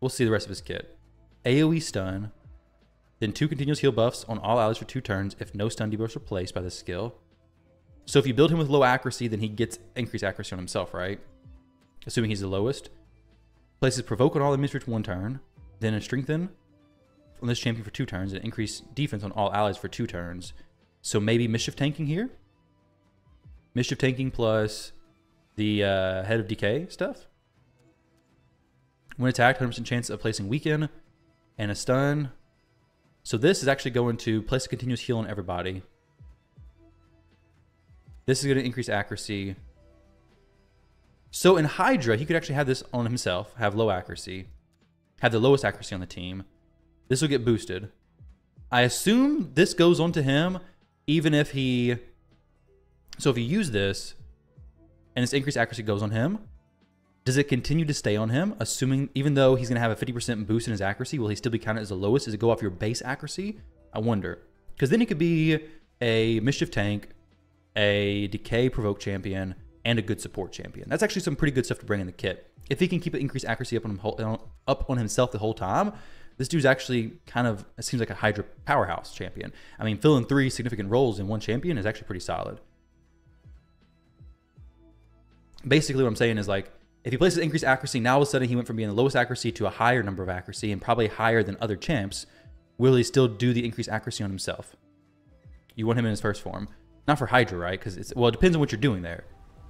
We'll see the rest of his kit. AoE stun, then two continuous heal buffs on all allies for two turns if no stun debuffs are placed by this skill. So if you build him with low accuracy, then he gets increased accuracy on himself, right? Assuming he's the lowest. Places provoke on all enemies for one turn, then a strengthen on this champion for two turns, and increase defense on all allies for two turns. So maybe mischief tanking here. Mischief tanking plus the uh, head of decay stuff. When attacked, 100% chance of placing weaken and a stun. So this is actually going to place a continuous heal on everybody. This is going to increase accuracy. So in Hydra, he could actually have this on himself, have low accuracy, have the lowest accuracy on the team. This will get boosted. I assume this goes on to him even if he... So if you use this and this increased accuracy goes on him, does it continue to stay on him? Assuming, even though he's going to have a 50% boost in his accuracy, will he still be counted as the lowest? Does it go off your base accuracy? I wonder. Because then he could be a Mischief Tank, a Decay Provoke Champion, and a good support champion. That's actually some pretty good stuff to bring in the kit. If he can keep an increased accuracy up on, him, up on himself the whole time, this dude's actually kind of, seems like a Hydra powerhouse champion. I mean, filling three significant roles in one champion is actually pretty solid. Basically, what I'm saying is like, if he places increased accuracy, now all of a sudden he went from being the lowest accuracy to a higher number of accuracy and probably higher than other champs. Will he still do the increased accuracy on himself? You want him in his first form. Not for Hydra, right? Because it's, well, it depends on what you're doing there.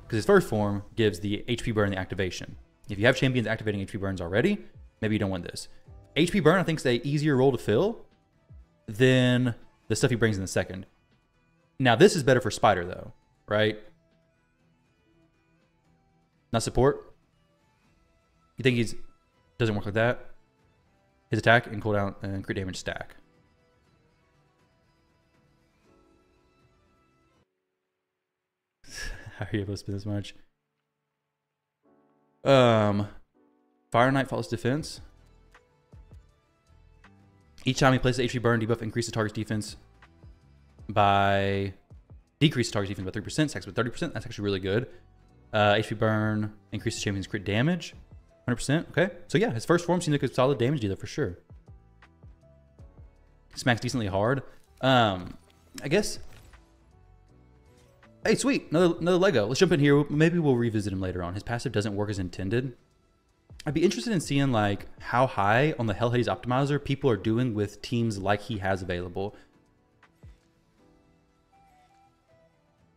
Because his first form gives the HP burn and the activation. If you have champions activating HP burns already, maybe you don't want this. HP burn, I think, is a easier role to fill than the stuff he brings in the second. Now, this is better for Spider, though, right? Not support. You think he's doesn't work like that? His attack and cooldown and crit damage stack. How are you able to spend this much? Um, Fire Knight follows defense. Each time he places HP burn, debuff increases target's defense by decrease target's defense by 3%, stacks by 30%. That's actually really good. Uh, HP burn increases champion's crit damage 100%. Okay. So yeah, his first form seems like a solid damage dealer for sure. Smacks decently hard. Um, I guess. Hey, sweet. Another, another Lego. Let's jump in here. Maybe we'll revisit him later on. His passive doesn't work as intended. I'd be interested in seeing like how high on the Hell Hades optimizer people are doing with teams like he has available.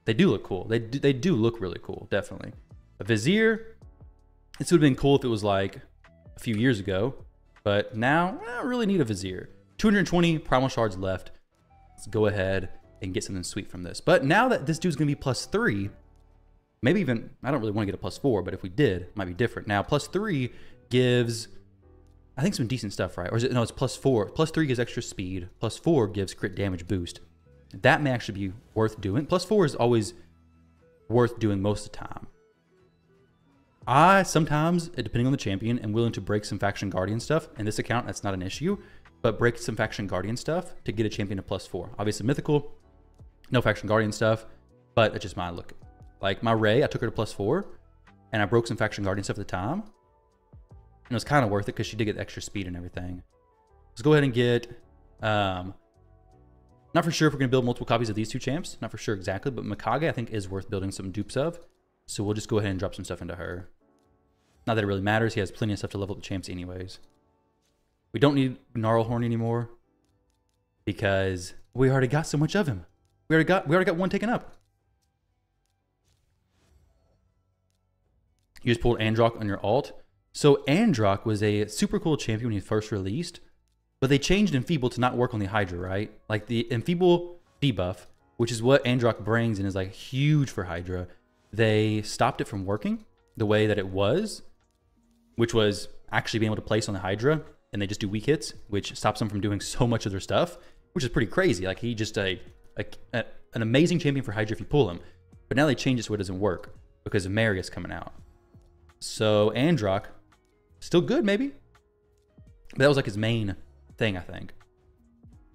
They do look cool. They do, they do look really cool, definitely. A Vizier, this would have been cool if it was like a few years ago, but now I don't really need a Vizier. 220 Primal Shards left. Let's go ahead and get something sweet from this. But now that this dude's going to be plus three, maybe even, I don't really want to get a plus four, but if we did, it might be different. Now, plus three gives, I think some decent stuff, right? Or is it, no, it's plus four. Plus three gives extra speed. Plus four gives crit damage boost. That may actually be worth doing. Plus four is always worth doing most of the time. I sometimes, depending on the champion, am willing to break some faction guardian stuff. In this account, that's not an issue, but break some faction guardian stuff to get a champion to plus four. Obviously, mythical, no faction guardian stuff, but it's just my look. Like my Ray, I took her to plus four, and I broke some faction guardian stuff at the time, and it was kind of worth it because she did get extra speed and everything. Let's go ahead and get. Um, not for sure if we're going to build multiple copies of these two champs. Not for sure exactly, but Mikage I think is worth building some dupes of. So we'll just go ahead and drop some stuff into her. Not that it really matters. He has plenty of stuff to level up the champs anyways. We don't need Gnarlhorn anymore because we already got so much of him. We already got we already got one taken up. You just pulled Androc on your alt. So Androc was a super cool champion when he first released, but they changed Enfeeble to not work on the Hydra, right? Like the Enfeeble debuff, which is what Androc brings and is like huge for Hydra. They stopped it from working the way that it was which was actually being able to place on the Hydra, and they just do weak hits, which stops them from doing so much of their stuff, which is pretty crazy. Like he just a, a, a an amazing champion for Hydra if you pull him, but now they changed it so it doesn't work because of Marius coming out. So Androc, still good maybe, but that was like his main thing I think.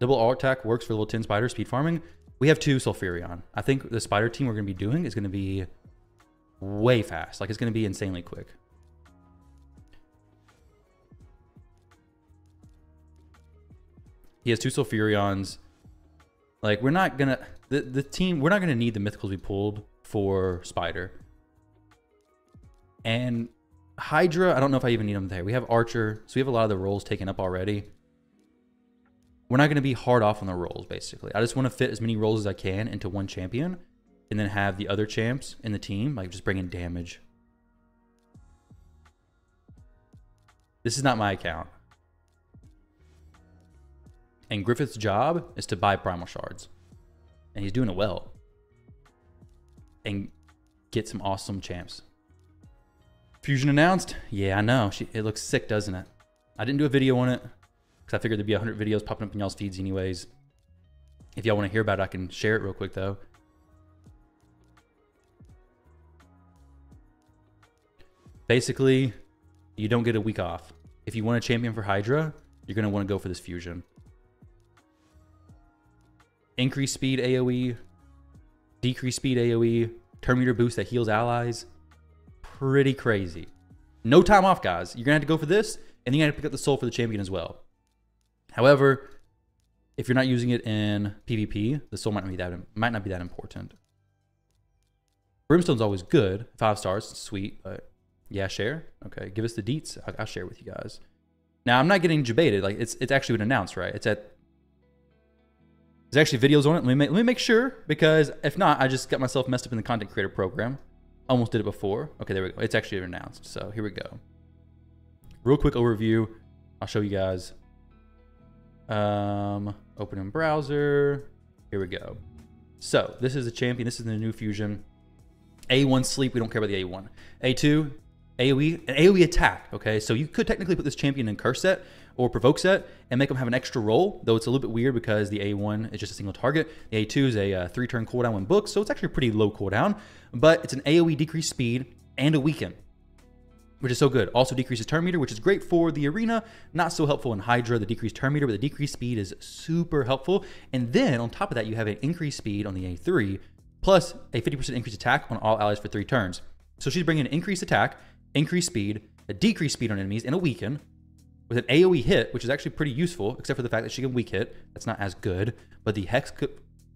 Double art attack works for level 10 spider speed farming. We have two Sulfurion. I think the spider team we're going to be doing is going to be way fast. Like it's going to be insanely quick. He has two Sulfurions. Like we're not gonna the the team we're not gonna need the mythicals we pulled for Spider. And Hydra, I don't know if I even need them there. We have Archer, so we have a lot of the roles taken up already. We're not going to be hard off on the roles, basically. I just want to fit as many roles as I can into one champion and then have the other champs in the team, like just bring in damage. This is not my account. And Griffith's job is to buy primal shards. And he's doing it well. And get some awesome champs. Fusion announced? Yeah, I know. She, it looks sick, doesn't it? I didn't do a video on it because I figured there'd be 100 videos popping up in y'all's feeds anyways. If y'all want to hear about it, I can share it real quick though. Basically, you don't get a week off. If you want a champion for Hydra, you're going to want to go for this fusion. Increase speed AoE, decrease speed AoE, turn boost that heals allies. Pretty crazy. No time off, guys. You're to have to go for this, and then you got to pick up the soul for the champion as well. However, if you're not using it in PvP, the soul might not be that might not be that important. Brimstone's always good, five stars, sweet, but yeah, share. Okay, give us the deets. I'll, I'll share with you guys. Now I'm not getting debated. Like it's it's actually been announced, right? It's at. There's actually videos on it. Let me make, let me make sure because if not, I just got myself messed up in the content creator program. Almost did it before. Okay, there we go. It's actually announced. So here we go. Real quick overview. I'll show you guys. Um, open in browser. Here we go. So this is the champion. This is the new fusion. A1 sleep. We don't care about the A1. A2 AoE, an AoE attack. Okay, so you could technically put this champion in curse set or provoke set and make them have an extra roll, though it's a little bit weird because the A1 is just a single target. The A2 is a uh, three turn cooldown when booked, so it's actually pretty low cooldown, but it's an AoE decreased speed and a weaken, which is so good. Also decreases turn meter, which is great for the arena. Not so helpful in Hydra, the decreased turn meter, but the decreased speed is super helpful. And then on top of that, you have an increased speed on the A3 plus a 50% increased attack on all allies for three turns. So she's bringing an increased attack increased speed, a decreased speed on enemies, and a weaken with an AoE hit, which is actually pretty useful, except for the fact that she can weak hit. That's not as good. But the Hex could,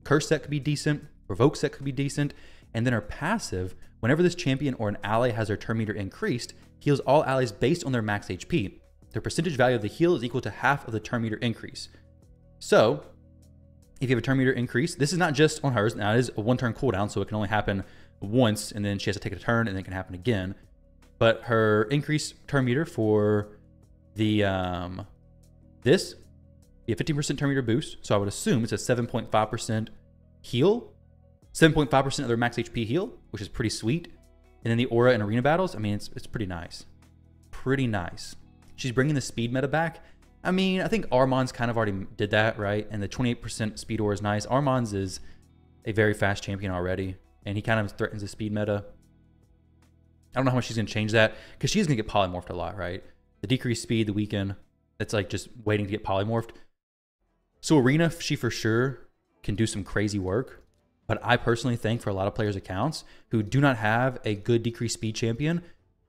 Curse set could be decent, Provoke set could be decent, and then her passive, whenever this champion or an ally has their turn meter increased, heals all allies based on their max HP. Their percentage value of the heal is equal to half of the turn meter increase. So, if you have a turn meter increase, this is not just on hers. Now, it is a one turn cooldown, so it can only happen once, and then she has to take a turn, and then it can happen again but her increased turn meter for the um, this be a 15% turn meter boost. So I would assume it's a 7.5% heal, 7.5% of their max HP heal, which is pretty sweet. And then the aura and arena battles, I mean, it's, it's pretty nice. Pretty nice. She's bringing the speed meta back. I mean, I think Armanz kind of already did that, right? And the 28% speed aura is nice. Armanz is a very fast champion already, and he kind of threatens the speed meta. I don't know how much she's going to change that because she's going to get polymorphed a lot, right? The decreased speed, the weaken, it's like just waiting to get polymorphed. So Arena, she for sure can do some crazy work. But I personally think for a lot of players' accounts who do not have a good decreased speed champion,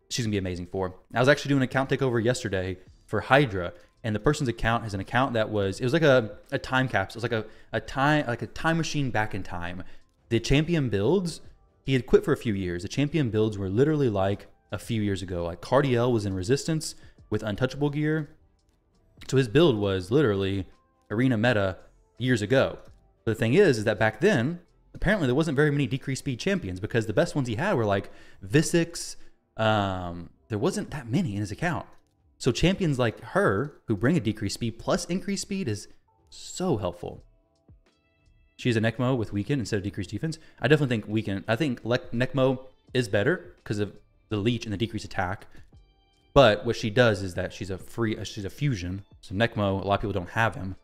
she's gonna be amazing for. I was actually doing an account takeover yesterday for Hydra, and the person's account is an account that was it was like a, a time capsule. It was like a, a time like a time machine back in time. The champion builds he had quit for a few years. The champion builds were literally like a few years ago. Like Cardiel was in resistance with untouchable gear. So his build was literally arena meta years ago. But the thing is, is that back then, apparently there wasn't very many decreased speed champions because the best ones he had were like Visix. Um, there wasn't that many in his account. So champions like her who bring a decreased speed plus increased speed is so helpful. She's a Nekmo with weaken instead of decreased defense. I definitely think weaken. I think Le- Nekmo is better because of the leech and the decreased attack. But what she does is that she's a free, uh, she's a fusion. So Nekmo, a lot of people don't have him.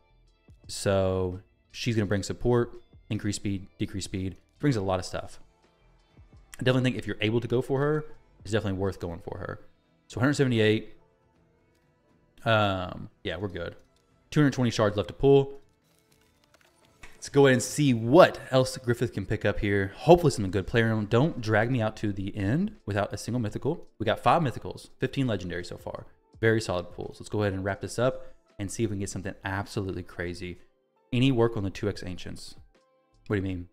So she's going to bring support, increase speed, decrease speed. Brings a lot of stuff. I definitely think if you're able to go for her, it's definitely worth going for her. So 178. Um, yeah, we're good. 220 shards left to pull. Let's go ahead and see what else Griffith can pick up here. Hopefully something good. Player. Don't drag me out to the end without a single mythical. We got five mythicals, 15 legendary so far. Very solid pools. Let's go ahead and wrap this up and see if we can get something absolutely crazy. Any work on the 2x Ancients? What do you mean?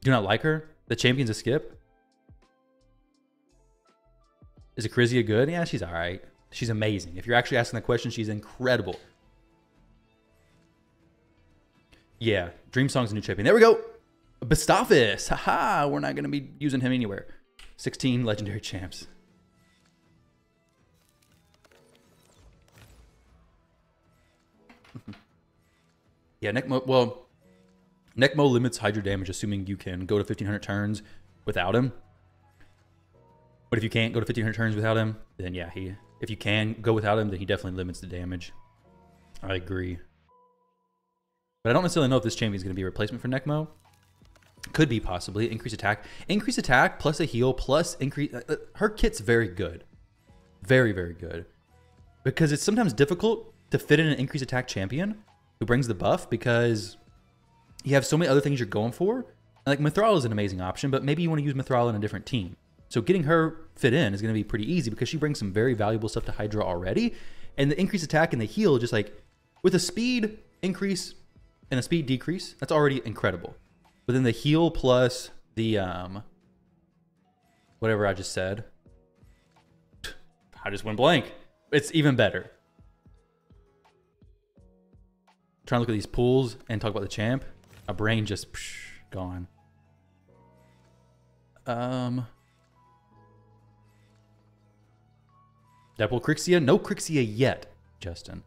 Do not like her? The champion's a skip? Is Acrizia good? Yeah, she's all right. She's amazing. If you're actually asking the question, she's incredible. Yeah, Dream Song's new champion. There we go. Bystophus. Haha, we're not going to be using him anywhere. 16 legendary champs. yeah, Nekmo. Well, Nekmo limits Hydra damage, assuming you can go to 1500 turns without him. But if you can't go to 1500 turns without him, then yeah, he. If you can go without him, then he definitely limits the damage. I agree. But I don't necessarily know if this champion is going to be a replacement for Nekmo. Could be possibly increase attack, increase attack plus a heal plus increase. Uh, uh, her kit's very good, very very good, because it's sometimes difficult to fit in an increase attack champion who brings the buff because you have so many other things you're going for. Like Mythral is an amazing option, but maybe you want to use Mythral in a different team. So getting her fit in is going to be pretty easy because she brings some very valuable stuff to Hydra already, and the increase attack and the heal just like with a speed increase and a speed decrease, that's already incredible. But then the heal plus the um whatever I just said. I just went blank. It's even better. Trying to look at these pools and talk about the champ. My brain just psh, gone. Um Double Crixia? No Crixia yet, Justin.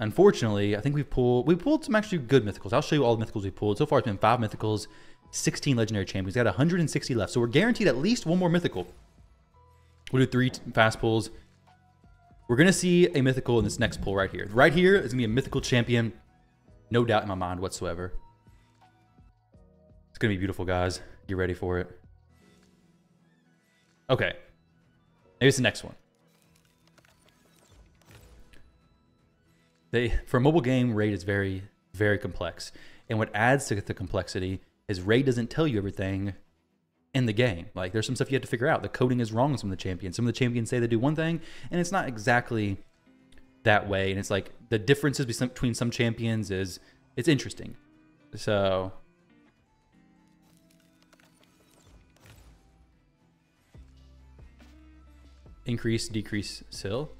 Unfortunately, I think we've pulled we pulled some actually good mythicals. I'll show you all the mythicals we pulled. So far, it's been five mythicals, 16 legendary champions. We got 160 left, so we're guaranteed at least one more mythical. We'll do three fast pulls. We're gonna see a mythical in this next pull right here. Right here is gonna be a mythical champion, no doubt in my mind whatsoever. It's gonna be beautiful, guys. Get ready for it. Okay, maybe it's the next one. They for a mobile game, raid is very very complex, and what adds to the complexity is raid doesn't tell you everything in the game. Like there's some stuff you have to figure out. The coding is wrong on some of the champions. Some of the champions say they do one thing, and it's not exactly that way. And it's like the differences between some champions is it's interesting. So increase, decrease, Syl.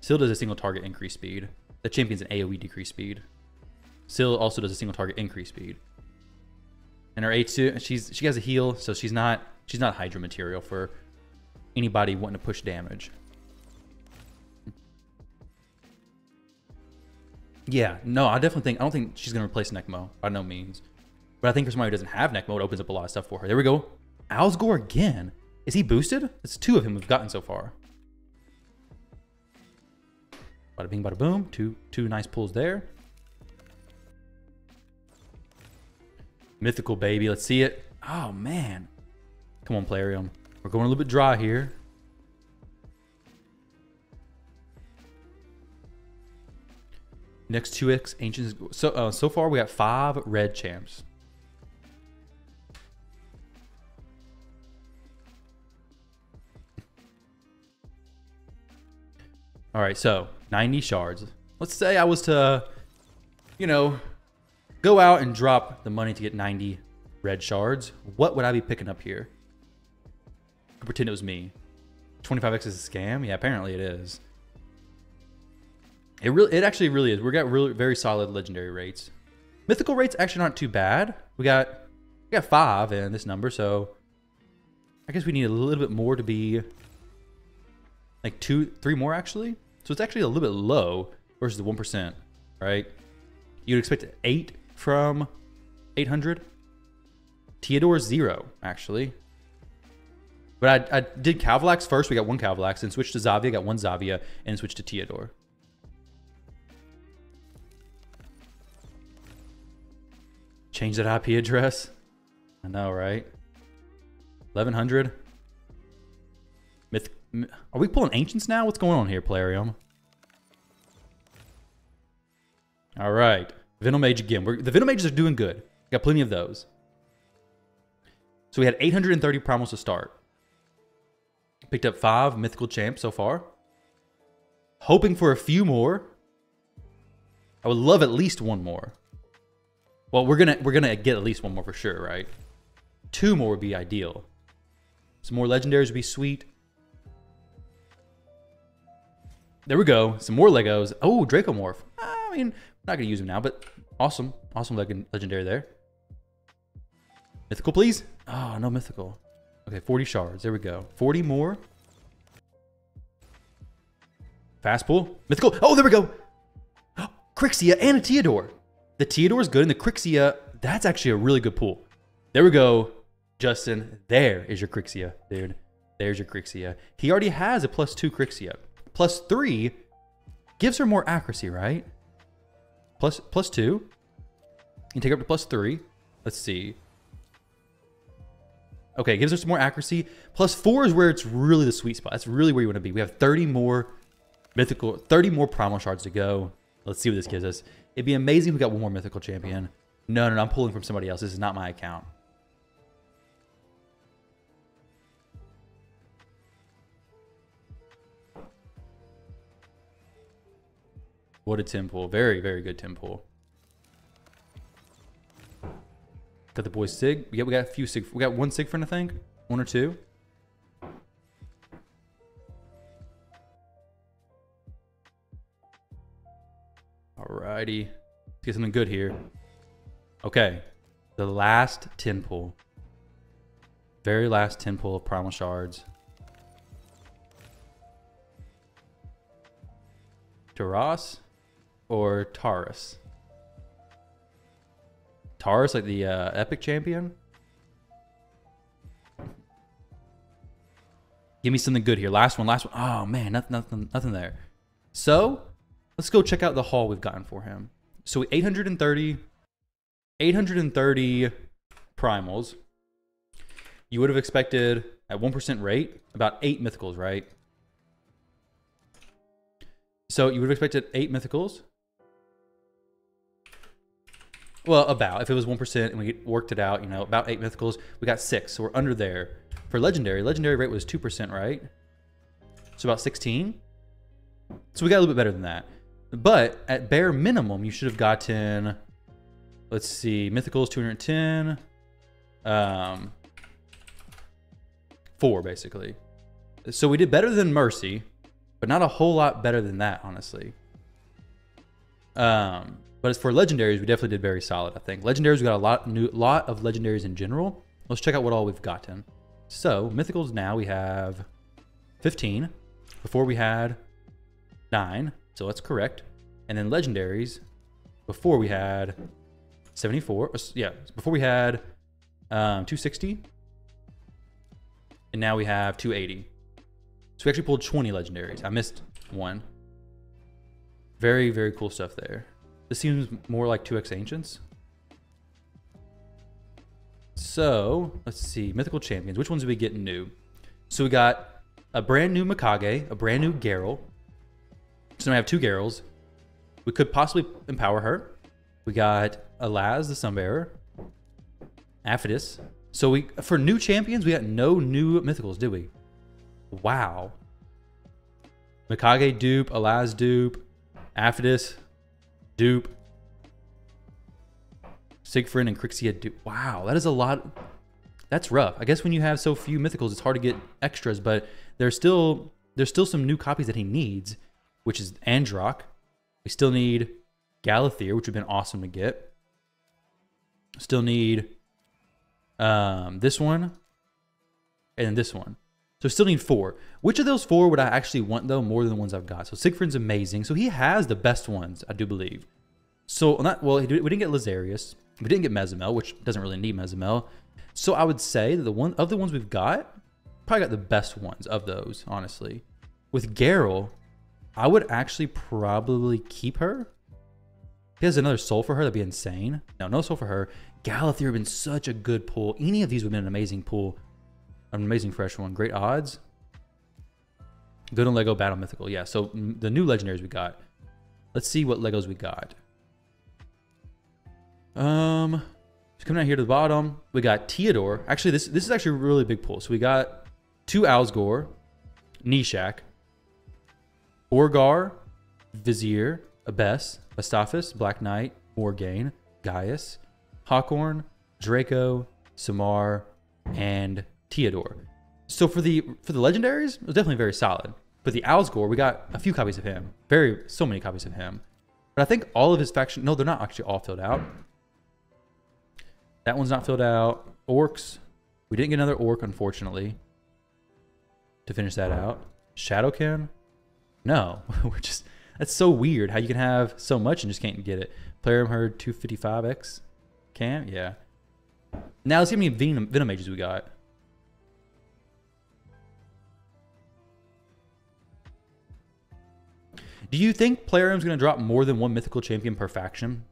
Syl does a single target increase speed. The champion's an AoE decrease speed. Syl also does a single target increase speed. And her A2, she's she has a heal, so she's not she's not Hydra material for anybody wanting to push damage. Yeah, no, I definitely think I don't think she's gonna replace Nekmo by no means. But I think for somebody who doesn't have Nekmo, it opens up a lot of stuff for her. There we go. Alsgor again. Is he boosted? It's two of him we've gotten so far. Bada bing, bada boom. Two, two nice pulls there. Mythical baby. Let's see it. Oh, man. Come on, Plarium. We're going a little bit dry here. Next 2x ancient. So, uh, so far, we got five red champs. All right, so 90 shards. Let's say I was to, you know, go out and drop the money to get 90 red shards. What would I be picking up here? I pretend it was me. 25x is a scam? Yeah, apparently it is. It really, it actually really is. We got really very solid legendary rates. Mythical rates actually aren't too bad. We got we got five in this number, so I guess we need a little bit more to be like two, three more actually. So it's actually a little bit low versus the 1%, right? You'd expect 8 from 800. Teodor zero, actually. But I, I did Kalvalax first. We got one Kalvalax, and switched to Zavia. Got one Zavia, and switched to Teodor. Change that IP address. I know, right? 1100. Myth are we pulling ancients now? What's going on here, Plarium? All right. Venom Mage again. We're, the Venom Mages are doing good. Got plenty of those. So we had 830 primals to start. Picked up five mythical champs so far. Hoping for a few more. I would love at least one more. Well, we're gonna we're gonna get at least one more for sure, right? Two more would be ideal. Some more legendaries would be sweet. There we go. Some more Legos. Oh, Dracomorph. I mean, not going to use him now, but awesome. Awesome leg legendary there. Mythical, please. Oh, no mythical. Okay, 40 shards. There we go. 40 more. Fast pull. Mythical. Oh, there we go. Crixia and a Teodor. The Teodor is good, and the Crixia, that's actually a really good pull. There we go, Justin. There is your Crixia, dude. There's your Crixia. He already has a plus two Crixia. Plus three gives her more accuracy, right? Plus plus two. You take her up to plus three. Let's see. Okay, gives her some more accuracy. Plus four is where it's really the sweet spot. That's really where you want to be. We have 30 more mythical, 30 more primal shards to go. Let's see what this gives us. It'd be amazing if we got one more mythical champion. No, no, no, I'm pulling from somebody else. This is not my account. What a temple. Very, very good temple. Got the boys Sig. Yeah, we got a few Sig. We got one Siegfrund, I think. One or two. Alrighty. Let's get something good here. Okay. The last 10 pull. Very last 10 pull of Primal Shards. Taras or Taurus? Taurus, like the uh, Epic Champion? Give me something good here. Last one, last one. Oh man, nothing, nothing, nothing there. So let's go check out the haul we've gotten for him. So 830, 830 primals. You would have expected at 1% rate about eight mythicals, right? So you would have expected eight mythicals. Well, about. If it was 1% and we worked it out, you know, about eight mythicals, we got six. So we're under there. For legendary, legendary rate was 2%, right? So about 16. So we got a little bit better than that. But at bare minimum, you should have gotten, let's see, mythicals 210, um, four basically. So we did better than Mercy, but not a whole lot better than that, honestly. Um, but as for legendaries, we definitely did very solid. I think legendaries we got a lot new, lot of legendaries in general. Let's check out what all we've gotten. So mythicals now we have 15. Before we had nine. So that's correct. And then legendaries, before we had 74. Uh, yeah, before we had um, 260. And now we have 280. So we actually pulled 20 legendaries. I missed one. Very, very cool stuff there. This seems more like 2x Ancients. So, let's see. Mythical Champions. Which ones did we get new? So we got a brand new Mikage, a brand new Garel, so now we have two Garels. We could possibly empower her. We got Alaz, the Sunbearer. Aphidus. So we for new champions, we got no new mythicals, did we? Wow. Mikage dupe, Alaz dupe, Aphidus dupe, Siegfrund and Crixia dupe. Wow, that is a lot. That's rough. I guess when you have so few mythicals, it's hard to get extras, but there's still there's still some new copies that he needs which is Androc. We still need Galathir, which would have been awesome to get. Still need um, this one and this one. So still need four. Which of those four would I actually want though more than the ones I've got? So Siegfrund's amazing. So he has the best ones, I do believe. So not well, we didn't get Lazarius. We didn't get Mezimel, which doesn't really need Mezimel. So I would say that the one of the ones we've got, probably got the best ones of those, honestly. With Garel, I would actually probably keep her. If he has another soul for her, that'd be insane. No, no soul for her. Galathir would have been such a good pull. Any of these would have been an amazing pull. An amazing fresh one. Great odds. Good on Lego Battle Mythical. Yeah, so the new legendaries we got. Let's see what Legos we got. Um, coming out here to the bottom, we got Teodor. Actually, this this is actually a really big pull. So we got two Alsgor, Nishak, Orgar, Vizier, Abbess, Astafis, Black Knight, Morgaine, Gaius, Hakkorhn, Draco, Samar, and Teodor. So for the for the legendaries, it was definitely very solid. But the Alsgor, we got a few copies of him. Very, so many copies of him. But I think all of his faction, no, they're not actually all filled out. That one's not filled out. Orcs, we didn't get another orc, unfortunately, to finish that out. Shadowkin, no, we're just, that's so weird how you can have so much and just can't get it. Player Herd 255X, can, yeah. Now let's see how many Venom, Venom Mages we got. Do you think Plarium's going to drop more than one mythical champion per faction?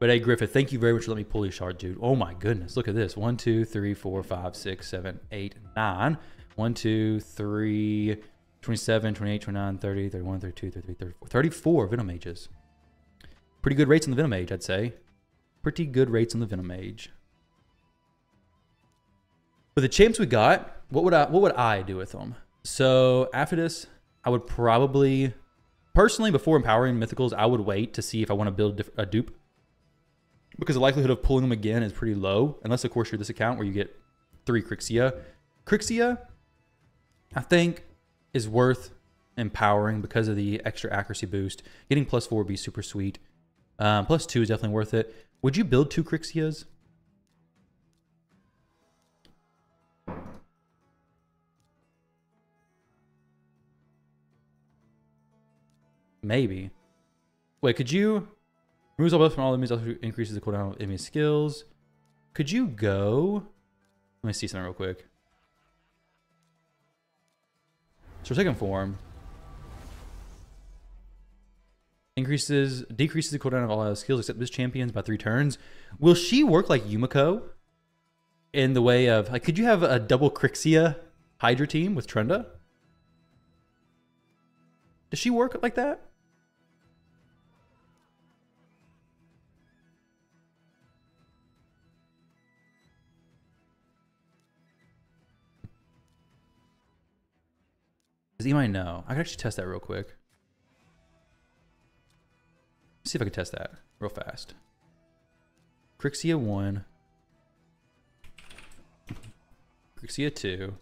But hey, Griffith, thank you very much for letting me pull your shard, dude. Oh my goodness, look at this. One, two, three, four, five, six, seven, eight, nine. One, two, three, 27, 28, 29, 30, 31, 32, 33, 34. 34 Venom Mages. Pretty good rates on the Venom Mage, I'd say. Pretty good rates on the Venom Mage. With the champs we got, what would I what would I do with them? So after this, I would probably, personally, before empowering mythicals, I would wait to see if I want to build a dupe. Because the likelihood of pulling them again is pretty low, unless of course you're this account where you get three Crixia. Crixia, I think, is worth empowering because of the extra accuracy boost. Getting plus four would be super sweet. Um, plus two is definitely worth it. Would you build two Crixias? Maybe. Wait, could you removes all buffs from all enemies, also increases the cooldown of enemy skills. Could you go? Let me see something real quick. So second form increases decreases the cooldown of all skills except this champions by three turns. Will she work like Yumiko? In the way of like, could you have a double Crixia Hydra team with Trunda? Does she work like that? Does he might know? I can actually test that real quick. Let's see if I can test that real fast. Crixia 1. Crixia 2.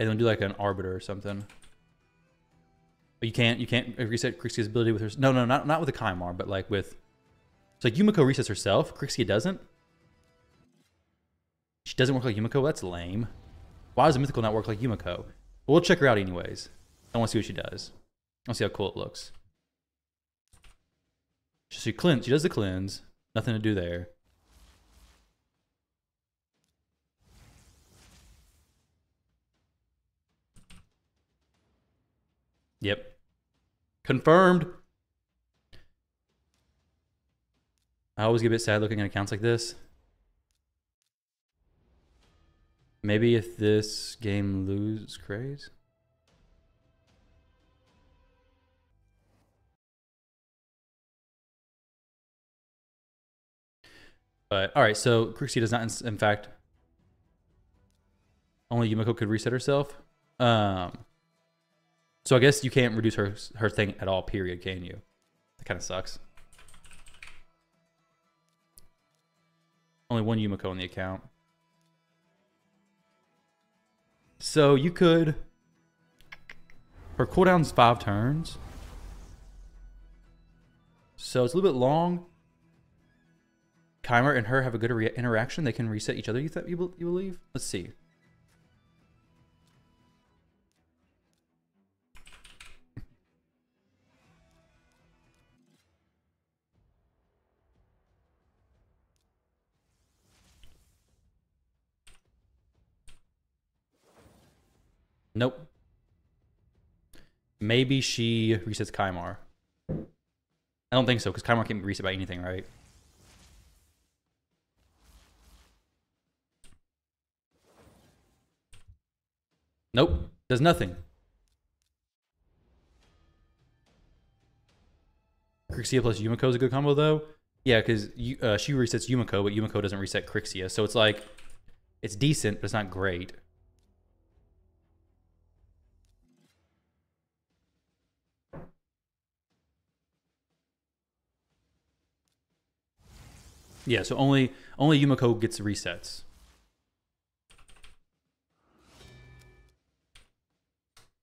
And then do like an Arbiter or something. But you can't you can't reset Crixia's ability with her. No, no, not not with the Kymar, but like with. So like Yumiko resets herself. Crixia doesn't. She doesn't work like Yumiko. That's lame. Why does a mythical not work like Yumiko? We'll check her out anyways. I want to see what she does. I want to see how cool it looks. She cleans. She does the cleanse. Nothing to do there. Yep. Confirmed. I always get a bit sad looking at accounts like this. Maybe if this game lose craze. But all right, so Crixie does not, in, in, fact, only Yumiko could reset herself. Um, so I guess you can't reduce her her thing at all. Period. Can you? That kind of sucks. Only one Yumiko in the account. So you could. Her cooldown's five turns. So it's a little bit long. Kymar and her have a good interaction. They can reset each other. You th- you believe? Let's see. Nope. Maybe she resets Kymar. I don't think so, because Kymar can't be reset by anything, right? Nope. Does nothing. Crixia plus Yumiko is a good combo, though. Yeah, because uh, she resets Yumiko, but Yumiko doesn't reset Crixia. So it's like, it's decent, but it's not great. Yeah, so only only Yumiko gets resets.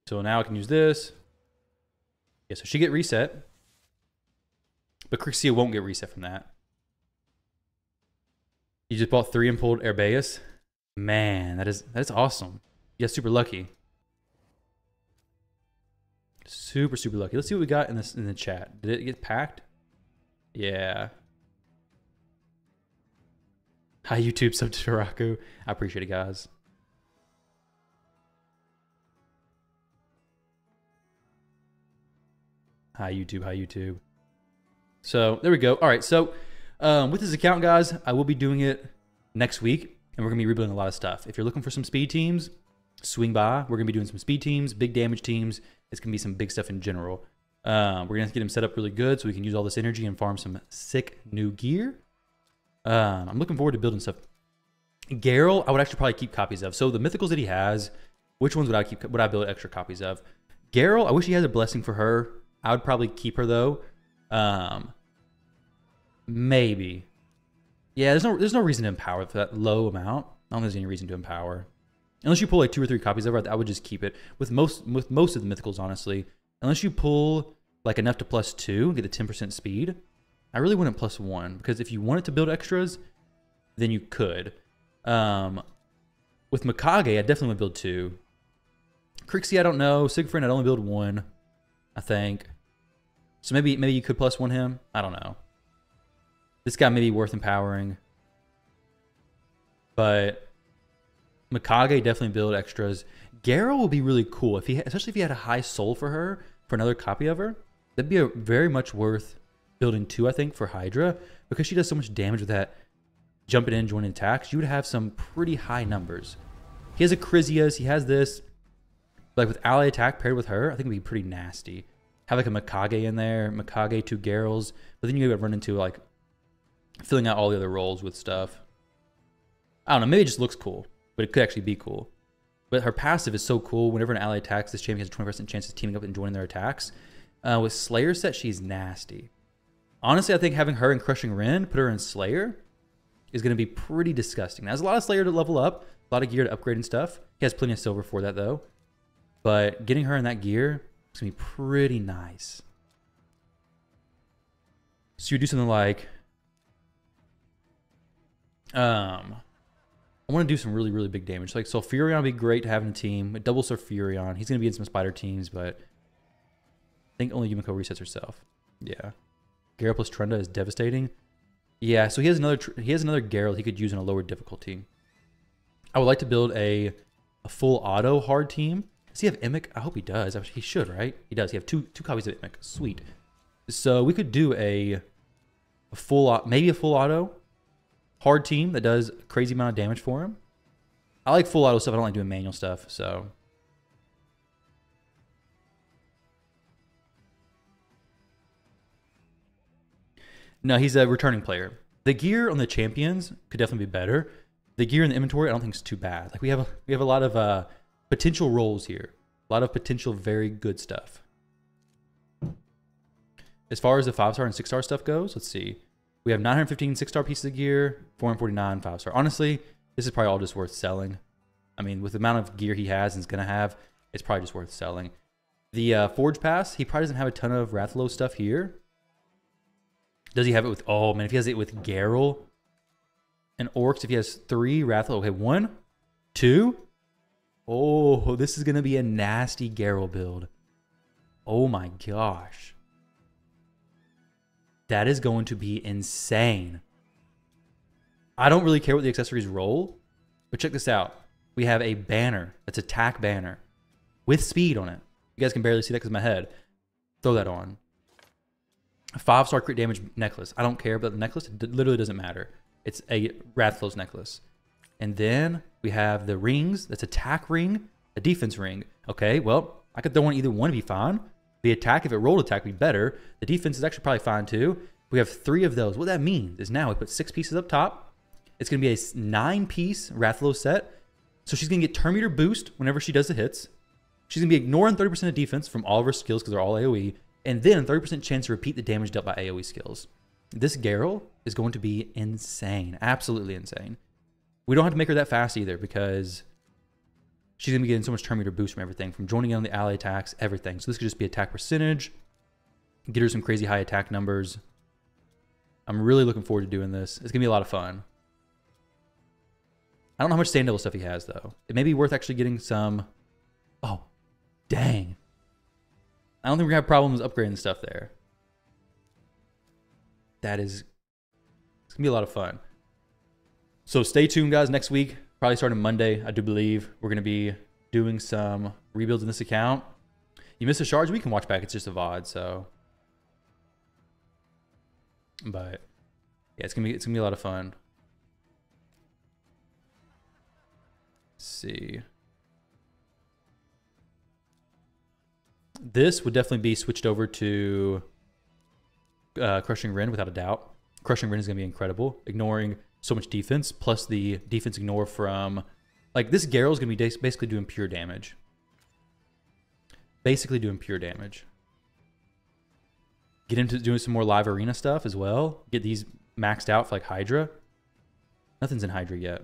So now I can use this. Yeah, so she get reset. But Crixia won't get reset from that. You just bought three and pulled Herbaeus. Man, that is that's awesome. Yeah, super lucky. Super, super lucky. Let's see what we got in this in the chat. Did it get packed? Yeah. Hi YouTube sub to Tyrauku. I appreciate it, guys. Hi YouTube, hi YouTube. So there we go. All right, so um, with this account, guys, I will be doing it next week, and we're gonna be rebuilding a lot of stuff. If you're looking for some speed teams, swing by. We're gonna be doing some speed teams, big damage teams. It's gonna be some big stuff in general. Um, we're gonna get them set up really good so we can use all this energy and farm some sick new gear. Um, I'm looking forward to building stuff. Garrel, I would actually probably keep copies of. So the mythicals that he has, which ones would I keep? Would I build extra copies of? Garrel, I wish he had a blessing for her. I would probably keep her though. Um, maybe. Yeah, there's no there's no reason to empower for that low amount. I don't think there's any reason to empower. Unless you pull like two or three copies of her, I would just keep it. With most with most of the mythicals, honestly. Unless you pull like enough to plus two and get the 10% speed, I really wouldn't plus one because if you wanted to build extras, then you could. Um, with Mikage, I definitely would build two. Crixie, I don't know. Siegfrund, I'd only build one, I think. So maybe maybe you could plus one him. I don't know. This guy may be worth empowering. But Mikage definitely build extras. Garrel will be really cool if he, especially if he had a high soul for her for another copy of her. That'd be a very much worth building two, I think, for Hydra because she does so much damage with that jumping in, joining attacks. You would have some pretty high numbers. He has a Chrysias. He has this. Like with ally attack paired with her, I think it'd be pretty nasty. Have like a Mikage in there, Mikage, two Garrels, but then you would run into like filling out all the other roles with stuff. I don't know. Maybe it just looks cool, but it could actually be cool. But her passive is so cool. Whenever an ally attacks, this champion has a 20% chance of teaming up and joining their attacks. Uh, with Slayer set, she's nasty. Honestly, I think having her in Crushing Rend, put her in Slayer, is going to be pretty disgusting. Now, there's a lot of Slayer to level up, a lot of gear to upgrade and stuff. He has plenty of silver for that, though. But getting her in that gear is going to be pretty nice. So you do something like um, I want to do some really, really big damage. Like Sulfurion would be great to have in a team. A double Sulfurion. He's going to be in some spider teams, but I think only Yumiko resets herself. Yeah. Garrel plus Trunda is devastating. Yeah, so he has another he has another Garrel he could use in a lower difficulty. I would like to build a a full auto hard team. Does he have Emic? I hope he does. He should, right? He does. He have two two copies of Emic. Sweet. So we could do a, a full maybe a full auto hard team that does a crazy amount of damage for him. I like full auto stuff. I don't like doing manual stuff. So no, he's a returning player. The gear on the champions could definitely be better. The gear in the inventory, I don't think is too bad. Like we have a, we have a lot of uh, potential roles here. A lot of potential very good stuff. As far as the five star and six star stuff goes, let's see. We have 915 six star pieces of gear, 449 five star. Honestly, this is probably all just worth selling. I mean, with the amount of gear he has and is going to have, it's probably just worth selling. The uh, Forge Pass, he probably doesn't have a ton of Rathalos stuff here. Does he have it with, oh man, if he has it with Garrel and Orcs, if he has three Rathalos, okay, one, two. Oh, this is going to be a nasty Garrel build. Oh my gosh. That is going to be insane. I don't really care what the accessories roll, but check this out. We have a banner that's attack banner with speed on it. You guys can barely see that because my head. Throw that on. Five star crit damage necklace. I don't care about the necklace. It literally doesn't matter. It's a Rathalos necklace. And then we have the rings. That's attack ring, a defense ring. Okay, well, I could throw on either one to be fine. The attack, if it rolled attack, would be better. The defense is actually probably fine too. We have three of those. What that means is now we put six pieces up top. It's going to be a nine piece Rathalos set. So she's going to get turn boost whenever she does the hits. She's going to be ignoring 30% of defense from all of her skills because they're all AoE. And then 30% chance to repeat the damage dealt by AoE skills. This Garrel is going to be insane. Absolutely insane. We don't have to make her that fast either because she's gonna be getting so much turn meter boost from everything, from joining in on the ally attacks, everything. So this could just be attack percentage, get her some crazy high attack numbers. I'm really looking forward to doing this. It's gonna be a lot of fun. I don't know how much Sand Devil stuff he has though. It may be worth actually getting some. Oh, dang! I don't think gonna have problems upgrading stuff there. That is, it's gonna be a lot of fun. So stay tuned, guys. Next week, probably starting Monday, I do believe we're gonna be doing some rebuilds in this account. You missed a charge, we can watch back. It's just a VOD, so. But yeah, it's gonna be it's gonna be a lot of fun. Let's see. This would definitely be switched over to uh, Crushing Rend without a doubt. Crushing Rend is going to be incredible, ignoring so much defense, plus the defense ignore from. Like, this Garrel is going to be basically doing pure damage. Basically doing pure damage. Get into doing some more live arena stuff as well. Get these maxed out for like Hydra. Nothing's in Hydra yet.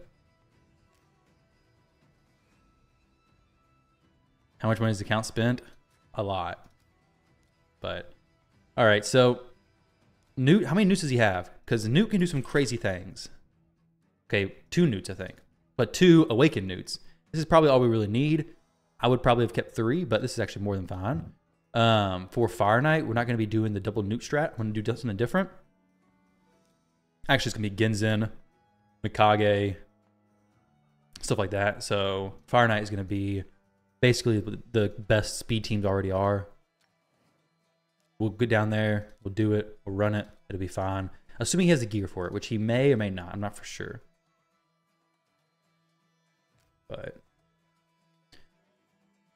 How much money is the account spent? A lot. But all right, so Newt, how many newts does he have? Because Newt can do some crazy things. Okay, two newts, I think. But two awakened newts. This is probably all we really need. I would probably have kept three, but this is actually more than fine. Um, for Fire Knight, we're not going to be doing the double newt strat. We're going to do something different. Actually, it's going to be Genzin, Mikage, stuff like that. So Fire Knight is going to be basically the best speed teams already are. We'll get down there, we'll do it, we'll run it, it'll be fine. Assuming he has the gear for it, which he may or may not. I'm not for sure. But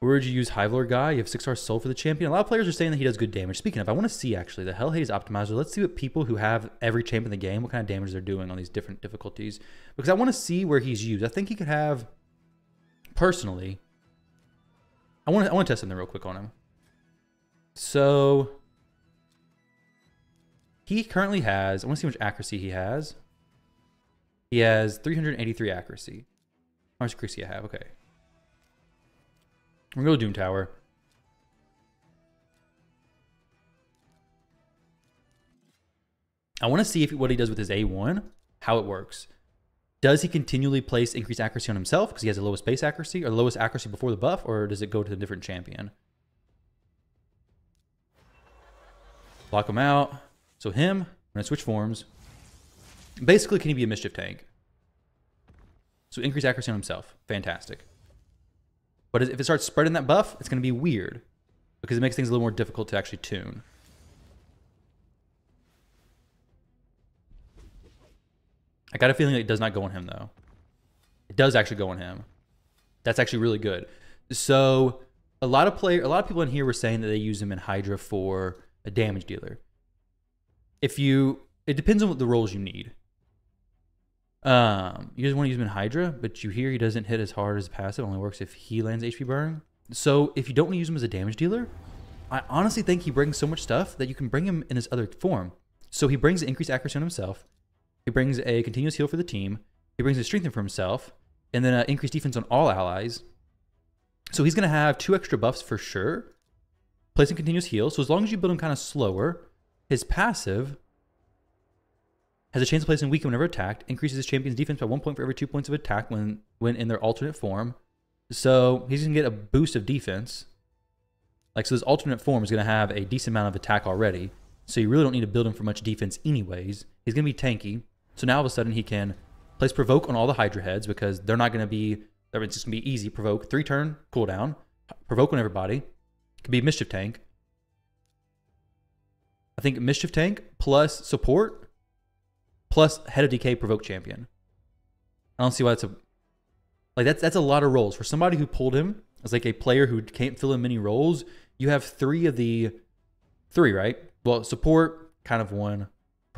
where would you use Hive Lord guy? You have six star soul for the champion. A lot of players are saying that he does good damage. Speaking of, I want to see actually the HellHades optimizer. Let's see what people who have every champion in the game, what kind of damage they're doing on these different difficulties. Because I want to see where he's used. I think he could have personally I want to I want to test something real quick on him. So he currently has. I want to see how much accuracy he has. He has 383 accuracy. How much accuracy I have? Okay. We're gonna go Doom Tower. I want to see if what he does with his A1, how it works. Does he continually place increased accuracy on himself because he has the lowest base accuracy or the lowest accuracy before the buff, or does it go to a different champion? Lock him out. So him, I'm gonna switch forms. Basically, can he be a mischief tank? So increase accuracy on himself. Fantastic. But if it starts spreading that buff, it's gonna be weird because it makes things a little more difficult to actually tune. I got a feeling it does not go on him though. It does actually go on him. That's actually really good. So a lot of player, a lot of people in here were saying that they use him in Hydra for a damage dealer. If you, it depends on what the roles you need. Um, you just want to use him in Hydra, but you hear he doesn't hit as hard as passive. Only works if he lands HP burn. So if you don't want to use him as a damage dealer, I honestly think he brings so much stuff that you can bring him in his other form. So he brings increased accuracy on himself. He brings a continuous heal for the team. He brings a strengthen for himself, and then an increased defense on all allies. So he's going to have two extra buffs for sure. Place Placing continuous heal. So as long as you build him kind of slower, his passive has a chance of placing weaken whenever attacked. Increases his champion's defense by one point for every two points of attack when when in their alternate form. So he's going to get a boost of defense. Like so, this alternate form is going to have a decent amount of attack already. So you really don't need to build him for much defense anyways. He's going to be tanky. So now all of a sudden he can place provoke on all the Hydra heads because they're not going to be, it's just going to be easy. Provoke, three turn cooldown, provoke on everybody. Could be mischief tank. I think mischief tank plus support plus head of decay provoke champion. I don't see why that's a like that's that's a lot of roles for somebody who pulled him as like a player who can't fill in many roles. You have three of the three, right? Well, support kind of one,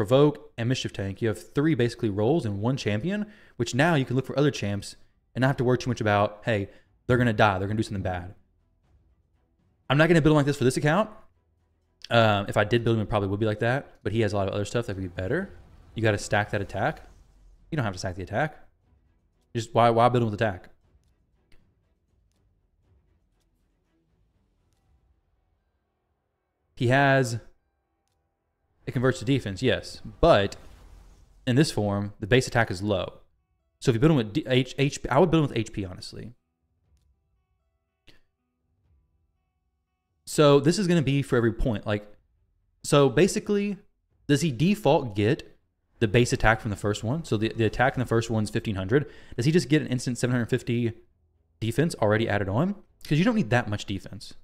Provoke, and Mischief Tank. You have three basically roles and one champion, which now you can look for other champs and not have to worry too much about, hey, they're going to die. They're going to do something bad. I'm not going to build like this for this account. Um, if I did build him, it probably would be like that. But he has a lot of other stuff that would be better. You got to stack that attack. You don't have to stack the attack. Just why, why build him with attack? He has it converts to defense, yes, but in this form, the base attack is low. So if you build him with D- H, HP, I would build him with HP, honestly. So this is going to be for every point. Like, so basically, does he default get the base attack from the first one? So the, the attack in the first one's 1500. Does he just get an instant 750 defense already added on? Because you don't need that much defense.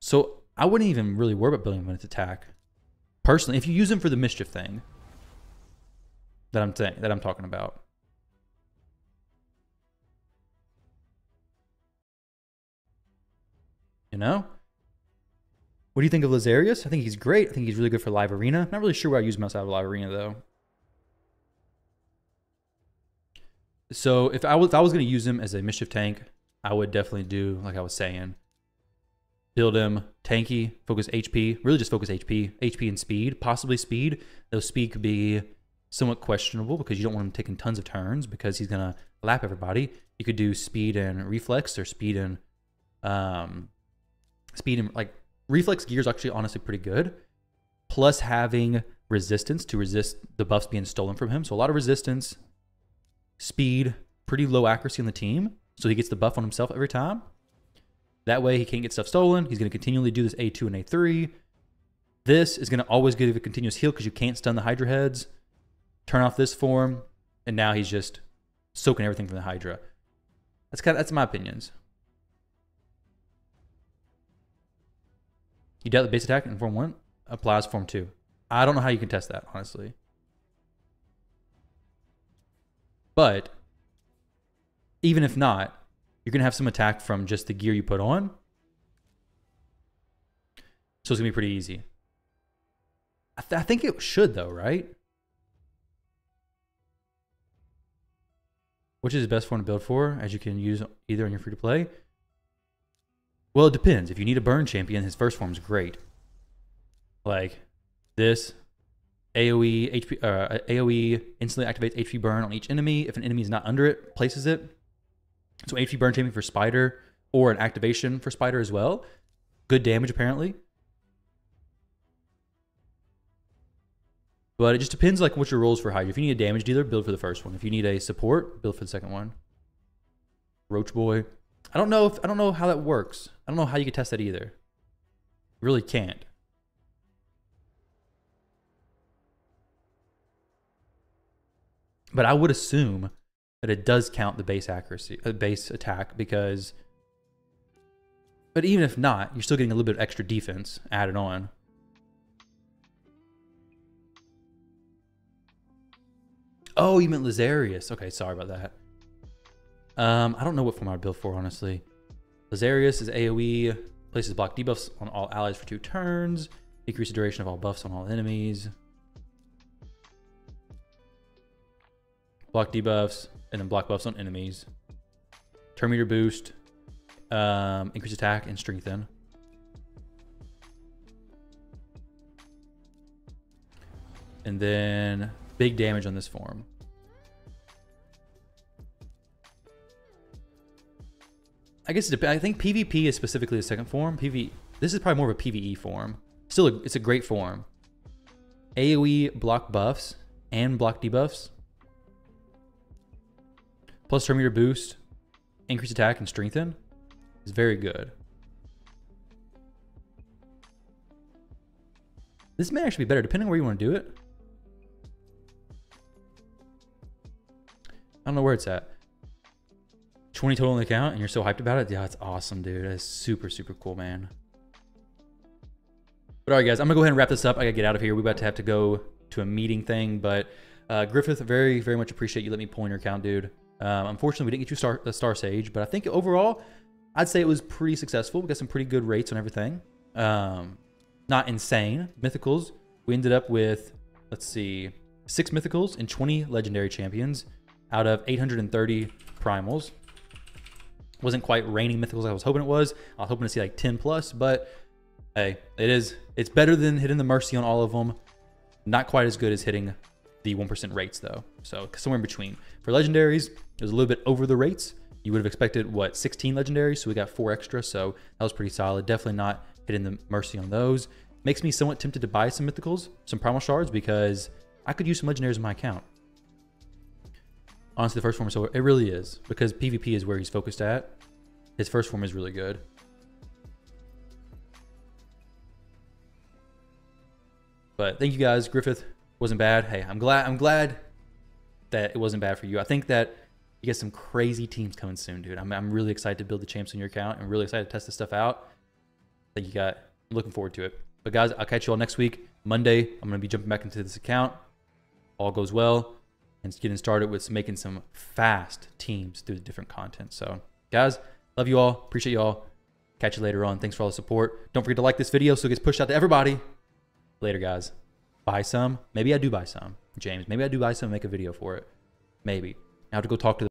So I wouldn't even really worry about building him with attack. Personally, if you use him for the mischief thing that I'm saying that I'm talking about. You know? What do you think of Lazarius? I think he's great. I think he's really good for live arena. Not really sure where I use him outside of live arena though. So if I was if I was gonna use him as a mischief tank, I would definitely do like I was saying. Build him tanky, focus HP, really just focus HP, HP and speed, possibly speed. Though speed could be somewhat questionable because you don't want him taking tons of turns because he's gonna lap everybody. You could do speed and reflex or speed and um, speed and like reflex gear is actually honestly pretty good. Plus having resistance to resist the buffs being stolen from him. So a lot of resistance, speed, pretty low accuracy on the team. So he gets the buff on himself every time. That way he can't get stuff stolen. He's going to continually do this A2 and A3. This is going to always give a continuous heal because you can't stun the Hydra heads. Turn off this form, and now he's just soaking everything from the Hydra. That's kind of, that's my opinions. You doubt the base attack in Form 1 applies Form 2. I don't know how you can test that, honestly. But even if not, you're going to have some attack from just the gear you put on. So it's going to be pretty easy. I, th- I think it should, though, right? Which is the best form to build for, as you can use either on your free to play well, it depends. If you need a burn champion, his first form is great. Like this AoE HP uh, AoE instantly activates HP burn on each enemy. If an enemy is not under it, places it. So HP burn champion for spider or an activation for spider as well. Good damage apparently. But it just depends like what your roles for Hydra. If you need a damage dealer, build for the first one. If you need a support, build for the second one. Roach boy. I don't know if I don't know how that works. I don't know how you could test that either. You really can't. But I would assume that it does count the base accuracy, uh, base attack, because. But even if not, you're still getting a little bit of extra defense added on. Oh, you meant Lazarius. Okay, sorry about that. Um, I don't know what form I would build for, honestly. Lazarius is AoE, places block debuffs on all allies for two turns, decrease the duration of all buffs on all enemies. Block debuffs, and then block buffs on enemies. Turn boost, um, increase attack, and strengthen. And then big damage on this form. I guess it depends. I think PvP is specifically the second form. PV. This is probably more of a PVE form. Still, a, it's a great form. AOE block buffs and block debuffs. Plus turn meter boost, increase attack, and strengthen is very good. This may actually be better depending on where you want to do it. I don't know where it's at. 20 total in the account and you're so hyped about it. Yeah, it's awesome, dude. That's super, super cool, man. But all right, guys, I'm gonna go ahead and wrap this up. I gotta get out of here. We're about to have to go to a meeting thing, but uh, Griffith, very, very much appreciate you let me pull in your account, dude. Um, unfortunately, we didn't get you star, Star Sage, but I think overall, I'd say it was pretty successful. We got some pretty good rates on everything. Um, not insane. Mythicals, we ended up with, let's see, six Mythicals and 20 Legendary Champions out of 830 Primals. Wasn't quite raining mythicals like I was hoping it was. I was hoping to see like 10 plus, but hey, it is. It's better than hitting the mercy on all of them. Not quite as good as hitting the 1% rates though. So somewhere in between. For legendaries, it was a little bit over the rates. You would have expected what 16 legendaries, so we got four extra. So that was pretty solid. Definitely not hitting the mercy on those. Makes me somewhat tempted to buy some mythicals, some primal shards, because I could use some legendaries in my account. Honestly, the first form so it really is because PvP is where he's focused at. His first form is really good. But thank you guys. Griffith wasn't bad. Hey, I'm glad. I'm glad that it wasn't bad for you. I think that you get some crazy teams coming soon, dude. I'm, I'm really excited to build the champs on your account I'm really excited to test this stuff out. That you got. I'm looking forward to it. But guys, I'll catch you all next week. Monday, I'm gonna be jumping back into this account. All goes well, and getting started with making some fast teams through the different content. So, guys, love you all. Appreciate you all. Catch you later on. Thanks for all the support. Don't forget to like this video so it gets pushed out to everybody. Later, guys. Buy some. Maybe I do buy some. James, maybe I do buy some and make a video for it. Maybe. I have to go talk to